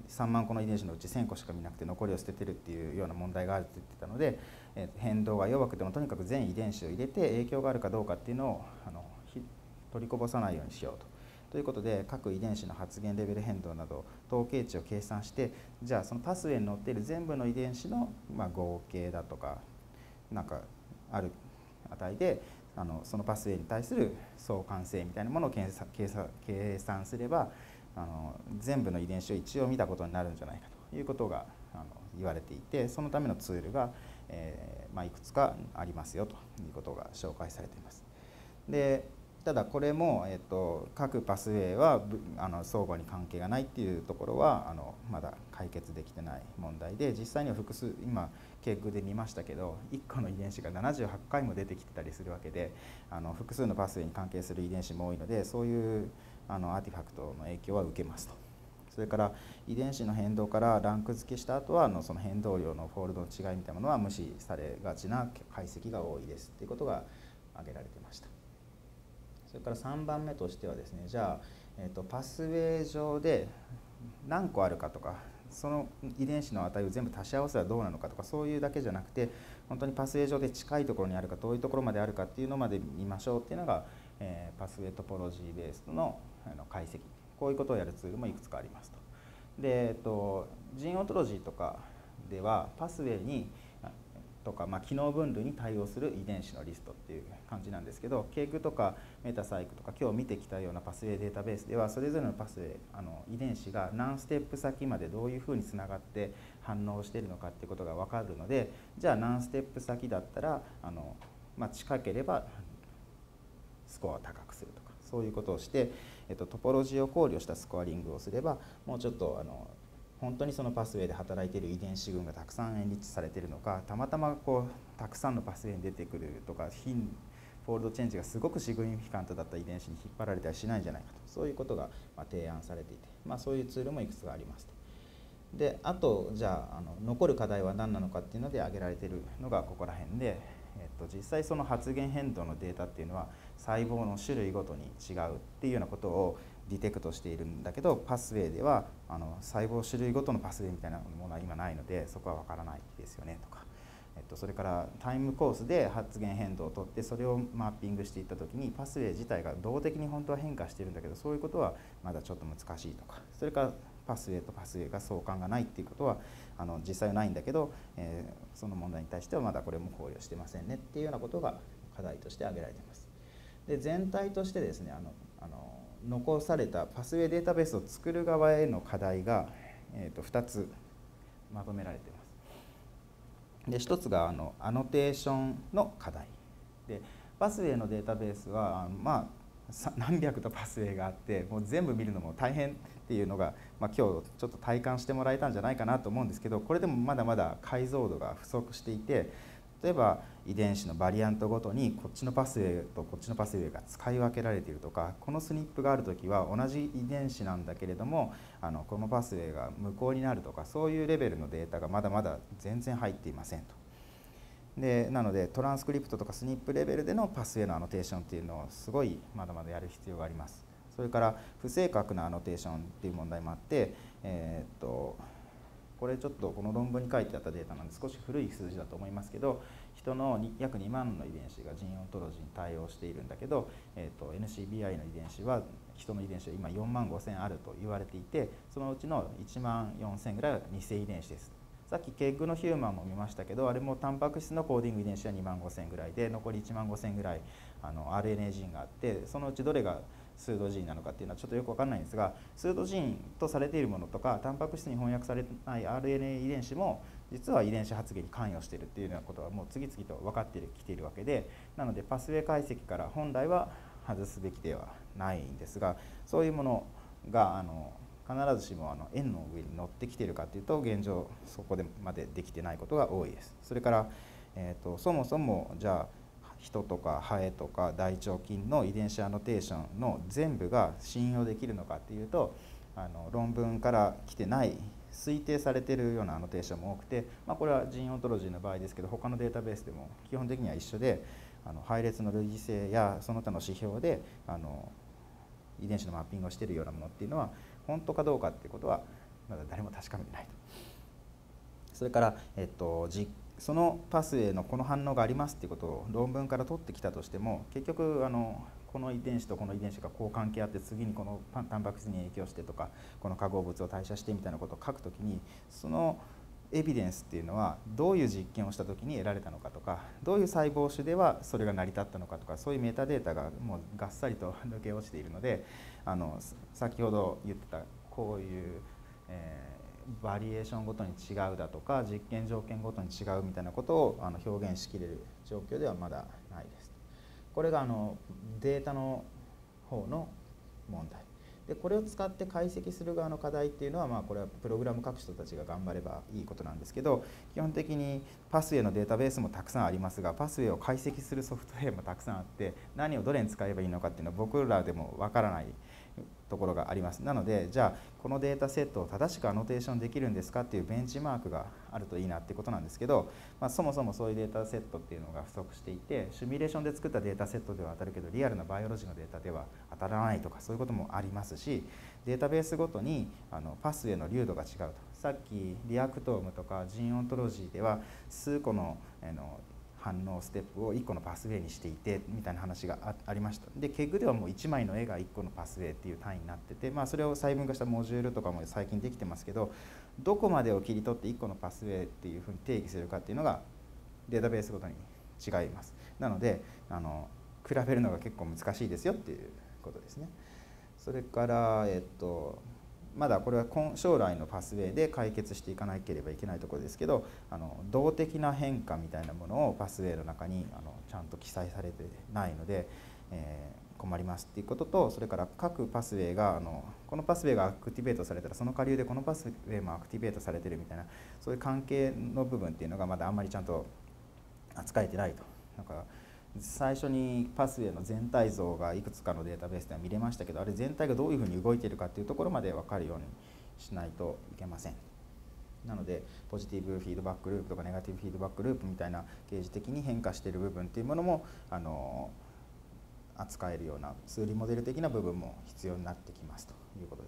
3万個の遺伝子のうち1000個しか見なくて残りを捨ててるっていうような問題があるって言ってたので、え、変動が弱くてもとにかく全遺伝子を入れて影響があるかどうかっていうのをあの取りこぼさないようにしようと。ということで各遺伝子の発現レベル変動など統計値を計算してじゃあそのパスウェイに載っている全部の遺伝子の、ま、合計だとかなんかある値であのそのパスウェイに対する相関性みたいなものを計算すればあの全部の遺伝子を一応見たことになるんじゃないかということがあの言われていてそのためのツールが、えーまあ、いくつかありますよということが紹介されています。でただこれも、えーと、各パスウェイはあの相互に関係がないっていうところはあのまだ解決できてない問題で実際には複数今ケークで見ましたけど1個の遺伝子が78回も出てきてたりするわけであの複数のパスウェイに関係する遺伝子も多いのでそういうあのアーティファクトの影響は受けますと。それから遺伝子の変動からランク付けした後はあのその変動量の fold の違いみたいなものは無視されがちな解析が多いですということが挙げられてました。それから3番目としてはですねじゃあ、えーと、パスウェイ上で何個あるかとかその遺伝子の値を全部足し合わせはどうなのかとかそういうだけじゃなくて本当にパスウェイ上で近いところにあるか遠いところまであるかっていうのまで見ましょうっていうのが、えー、パスウェイトポロジーベースのあの解析こういうことをやるツールもいくつかありますと。で、えっと、ジンオトロジーとかではパスウェイにとか、まあ、機能分類に対応する遺伝子のリストっていう感じなんですけどケークとかメタサイクとか今日見てきたようなパスウェイデータベースではそれぞれのパスウェイあの遺伝子が何ステップ先までどういうふうにつながって反応しているのかっていうことが分かるのでじゃあ何ステップ先だったらあの、まあ、近ければスコアを高くするとかそういうことをして、えっと、トポロジーを考慮したスコアリングをすればもうちょっとあの本当にそのパスウェイで働いている遺伝子群がたくさんエンリッチされているのかたまたまこうたくさんのパスウェイに出てくるとか fold change がすごく significant だった遺伝子に引っ張られたりしないんじゃないかとそういうことがま提案されていて、まあ、そういうツールもいくつかありますとであとじゃああの残る課題は何なのかっていうので挙げられてるのがここら辺で、えっと、実際その発現変動のデータっていうのは細胞の種類ごとに違うっていうようなことをディテクトしているんだけどパスウェイではあの細胞種類ごとのパスウェイみたいなものは今ないのでそこは分からないですよねとか、えっと、それからタイムコースで発現変動を取ってそれをマッピングしていった時にパスウェイ自体が動的に本当は変化してるんだけどそういうことはまだちょっと難しいとかそれからパスウェイとパスウェイが相関がないっていうことはあの実際はないんだけど、えー、その問題に対してはまだこれも考慮してませんねっていうようなことが課題として挙げられています。で全体としてですねあのあの残されたパスウェイデータベースを作る側への課題が、えー、と2つまとめられています。で1つがあのアノテーションの課題でパスウェイのデータベースはまあ何百とパスウェイがあってもう全部見るのも大変っていうのが、まあ、今日ちょっと体感してもらえたんじゃないかなと思うんですけどこれでもまだまだ解像度が不足していて例えば遺伝子のバリアントごとにこっちのパスウェイとこっちのパスウェイが使い分けられているとかこのスニップがある時は同じ遺伝子なんだけれどもあのこのパスウェイが無効になるとかそういうレベルのデータがまだまだ全然入っていませんと。でなのでトランスクリプトとか SNP レベルでのパスウェイのアノテーションっていうのをすごいまだまだやる必要があります。それから不正確なアノテーションっていう問題もあって、えー、っとこれちょっとこの論文に書いてあったデータなんで少し古い数字だと思いますけど人の約2万の遺伝子が Gene Ontology に対応しているんだけど、えーと、NCBI の遺伝子は人の遺伝子は今4万5000あると言われていてそのうちの1万4000ぐらいは偽遺伝子です。さっきケッグのヒューマンも見ましたけどあれもタンパク質のコーディング遺伝子は2万5000ぐらいで残り1万5000ぐらいあの RNA ジンがあってそのうちどれがスードジーンなのかっていうのはちょっとよく分かんないんですがスードジーンとされているものとかタンパク質に翻訳されない RNA 遺伝子も実は遺伝子発現に関与しているっていうようなことはもう次々と分かってきているわけでなのでパスウェイ解析から本来は外すべきではないんですがそういうものがあの必ずしもあの円の上に乗ってきているかというと現状そこでまでできてないことが多いです。それから、えーとそもそもじゃあ人とかハエとか大腸菌の遺伝子アノテーションの全部が信用できるのかっていうとあの論文から来てない推定されてるようなアノテーションも多くて、まあ、これは Gene Ontology の場合ですけど他のデータベースでも基本的には一緒であの配列の類似性やその他の指標であの遺伝子のマッピングをしているようなものっていうのは本当かどうかっていうことはまだ誰も確かめてないと。それから、えっと、実そのパスへのこの反応がありますっていうことを論文から取ってきたとしても結局あのこの遺伝子とこの遺伝子がこう関係あって次にこのタンパク質に影響してとかこの化合物を代謝してみたいなことを書くときにそのエビデンスっていうのはどういう実験をした時に得られたのかとかどういう細胞種ではそれが成り立ったのかとかそういうメタデータがもうがっさりと 抜け落ちているのであの先ほど言ってたこういう、えーバリエーションごとに違うだとか実験条件ごとに違うみたいなことをあの表現しきれる状況ではまだないです。これがあのデータの方の問題でこれを使って解析する側の課題っていうのは、まあ、これはプログラム書く人たちが頑張ればいいことなんですけど基本的にパスウェイのデータベースもたくさんありますがパスウェイを解析するソフトウェアもたくさんあって何をどれに使えばいいのかっていうのは僕らでもわからないところがあります。なのでじゃあこのデータセットを正しくアノテーションできるんですか？っていうベンチマークがあるといいなってことなんですけど、まあ、そもそもそういうデータセットっていうのが不足していてシミュレーションで作ったデータセットでは当たるけどリアルなバイオロジーのデータでは当たらないとかそういうこともありますしデータベースごとにあのパスウェイの粒度が違うと。さっき Reactome とか Gene Ontology では数個のあの反応ステップを1個のパスウェイにしていてみたいな話がありました。でケグではもう1枚の絵が1個のパスウェイっていう単位になってて、まあ、それを細分化したモジュールとかも最近できてますけどどこまでを切り取って1個のパスウェイっていうふうに定義するかっていうのがデータベースごとに違います。なのであの比べるのが結構難しいですよっていうことですね。それからえっとまだこれは将来のパスウェイで解決していかなければいけないところですけどあの動的な変化みたいなものをパスウェイの中にあのちゃんと記載されてないので、えー、困りますっていうこととそれから各パスウェイがあのこのパスウェイがアクティベートされたらその下流でこのパスウェイもアクティベートされてるみたいなそういう関係の部分っていうのがまだあんまりちゃんと扱えてないと。なんか最初にパスウェイの全体像がいくつかのデータベースでは見れましたけどあれ全体がどういうふうに動いているかっていうところまで分かるようにしないといけませんなのでポジティブフィードバックループとかネガティブフィードバックループみたいな刑事的に変化している部分っていうものもあの扱えるような数理モデル的な部分も必要になってきますということです。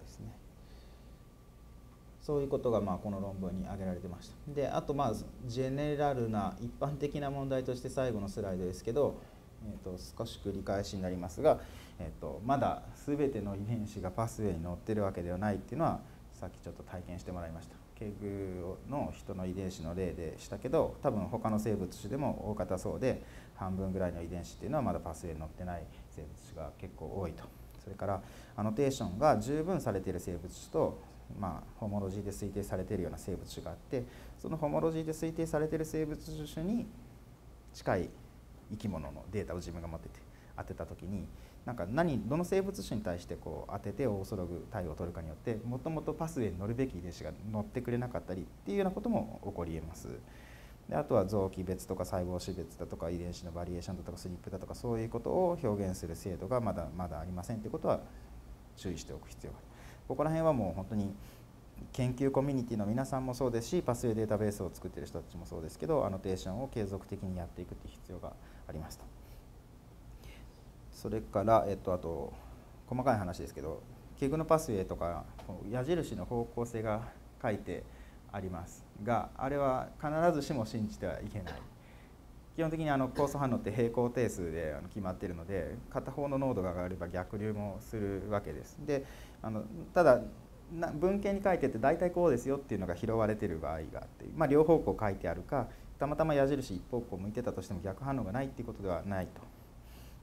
そういうことがまあこの論文に挙げられてました。であとまあジェネラルな一般的な問題として最後のスライドですけど、えー、と少し繰り返しになりますが、えー、とまだ全ての遺伝子がパスウェイに載ってるわけではないっていうのはさっきちょっと体験してもらいました。ケグの人の遺伝子の例でしたけど多分他の生物種でも大方そうで半分ぐらいの遺伝子っていうのはまだパスウェイに載ってない生物種が結構多いとそれからアノテーションが十分されている生物種とまあ、ホモロジーで推定されているような生物種があってそのホモロジーで推定されている生物種に近い生き物のデータを自分が持ってて当てた時になんか何どの生物種に対してこう当ててオーソログ対応を取るかによってもともとパスウェイに乗るべき遺伝子が乗ってくれなかったりっていうようなことも起こりえます。であとは臓器別とか細胞種別だとか遺伝子のバリエーションだとか SNP だとかそういうことを表現する精度がまだまだありませんということは注意しておく必要がある。ここら辺はもう本当に研究コミュニティの皆さんもそうですしパスウェイデータベースを作っている人たちもそうですけどアノテーションを継続的にやっていくっていう必要がありますと。それから、えっと、あと細かい話ですけど KEGG のパスウェイとか矢印の方向性が書いてありますがあれは必ずしも信じてはいけない基本的にあの酵素反応って平行定数で決まっているので片方の濃度が上がれば逆流もするわけです。であのただ文献に書いてて大体こうですよっていうのが拾われてる場合があって、まあ、両方向書いてあるかたまたま矢印一方向向いてたとしても逆反応がないっていうことではないと。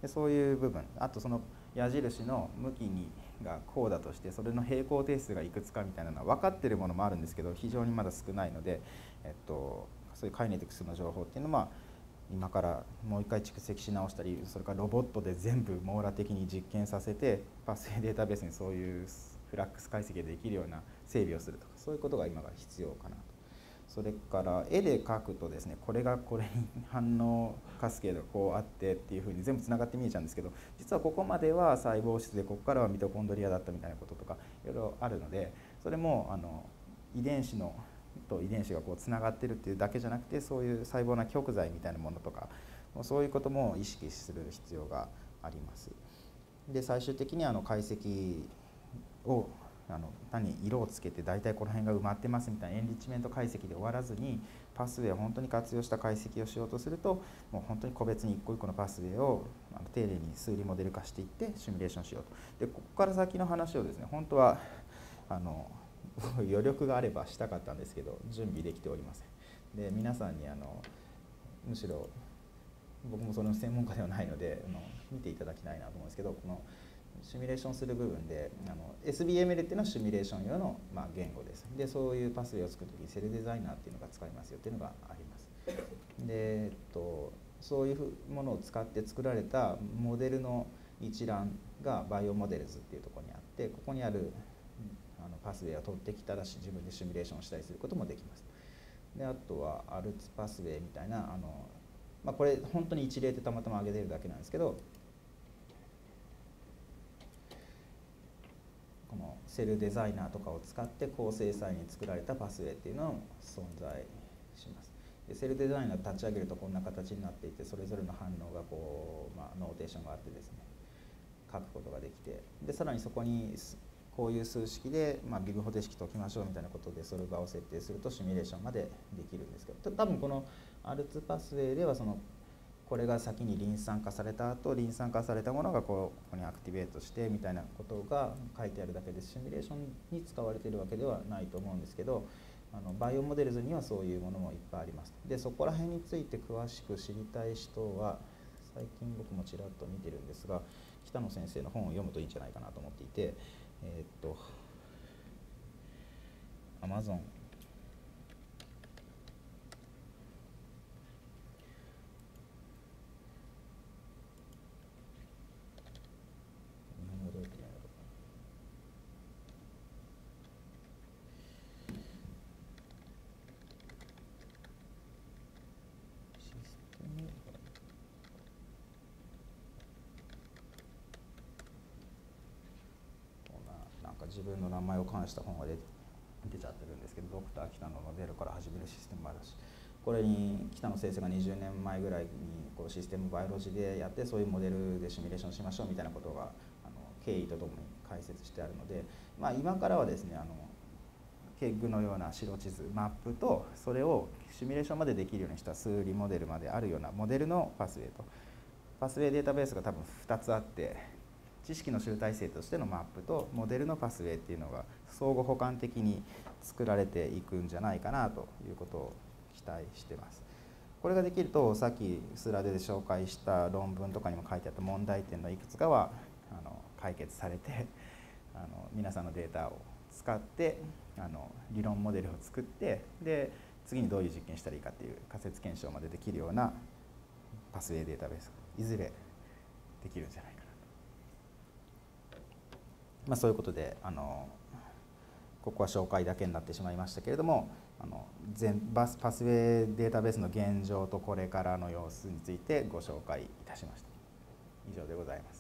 でそういう部分。あとその矢印の向きにがこうだとしてそれの平行定数がいくつかみたいなのは分かってるものもあるんですけど非常にまだ少ないので、えっと、そういうカイネティクスの情報っていうのは今からもう一回蓄積し直したりそれからロボットで全部網羅的に実験させてパスデータベースにそういうフラックス解析ができるような整備をするとかそういうことが今が必要かなと。それから絵で描くとですねこれがこれに反応カスケードがこうあってっていうふうに全部つながって見えちゃうんですけど実はここまでは細胞質でここからはミトコンドリアだったみたいなこととかいろいろあるのでそれもあの遺伝子のと遺伝子がこうつながってるっていうだけじゃなくてそういう細胞な極材みたいなものとかそういうことも意識する必要があります。で最終的にあの解析をあの単に色をつけて大体この辺が埋まってますみたいなエンリッチメント解析で終わらずにパスウェイを本当に活用した解析をしようとするともう本当に個別に一個一個のパスウェイをあの丁寧に数理モデル化していってシミュレーションしようとでここから先の話をですね本当はあの 余力があればしたかったんですけど準備できておりません。で皆さんにあのむしろ僕もその専門家ではないのであの見ていただきたいなと思うんですけどこのシミュレーションする部分であの SBML っていうのはシミュレーション用の、まあ、言語です。でそういうパスウェイを作る時にセルデザイナーっていうのが使いますよっていうのがあります。で、えっと、そういうものを使って作られたモデルの一覧が BioModels っていうところにあってここにあるあのパスウェイを取ってきたら自分でシミュレーションしたりすることもできます。であとは AlzPathway みたいなあの、まあ、これ本当に一例でたまたま挙げてるだけなんですけどこの CellDesigner とかを使って高精細に作られたパスウェイっていうのも存在します。で CellDesigner 立ち上げるとこんな形になっていてそれぞれの反応がこう、まあ、 notation があってですね書くことができてでさらにそこにこういう数式で、まあ、微分方程式解きましょうみたいなことでソルバーを設定するとシミュレーションまでできるんですけど多分この R2 パスウェイではそのこれが先にリン酸化された後リン酸化されたものがこうここに activate してみたいなことが書いてあるだけでシミュレーションに使われているわけではないと思うんですけどあのバイオモデルズにはそういうものもいっぱいあります。でそこら辺について詳しく知りたい人は最近僕もちらっと見てるんですが北野先生の本を読むといいんじゃないかなと思っていてえ、っと、アマゾン。自分の名前を冠した本が出出ちゃってるんですけどドクター北野の出るから始めるシステムもあるしこれに北野先生が20年前ぐらいにこうシステムバイオロジーでやってそういうモデルでシミュレーションしましょうみたいなことがあの経緯とともに解説してあるので、まあ、今からはですねあのケッグのような白地図マップとそれをシミュレーションまでできるようにした数理モデルまであるようなモデルのパスウェイと。パスウェイデータベースが多分2つあって知識の集大成としてのマップとモデルのパスウェイっていうのが相互補完的に作られていくんじゃないかなということを期待してます。これができるとさっきスライドで紹介した論文とかにも書いてあった問題点のいくつかはあの解決されてあの皆さんのデータを使ってあの理論モデルを作ってで次にどういう実験したらいいかっていう仮説検証までできるようなパスウェイデータベースがいずれできるんじゃないかまあ、そういうことであのここは紹介だけになってしまいましたけれどもあの全バスパスウェイデータベースの現状とこれからの様子についてご紹介いたしました。以上でございます。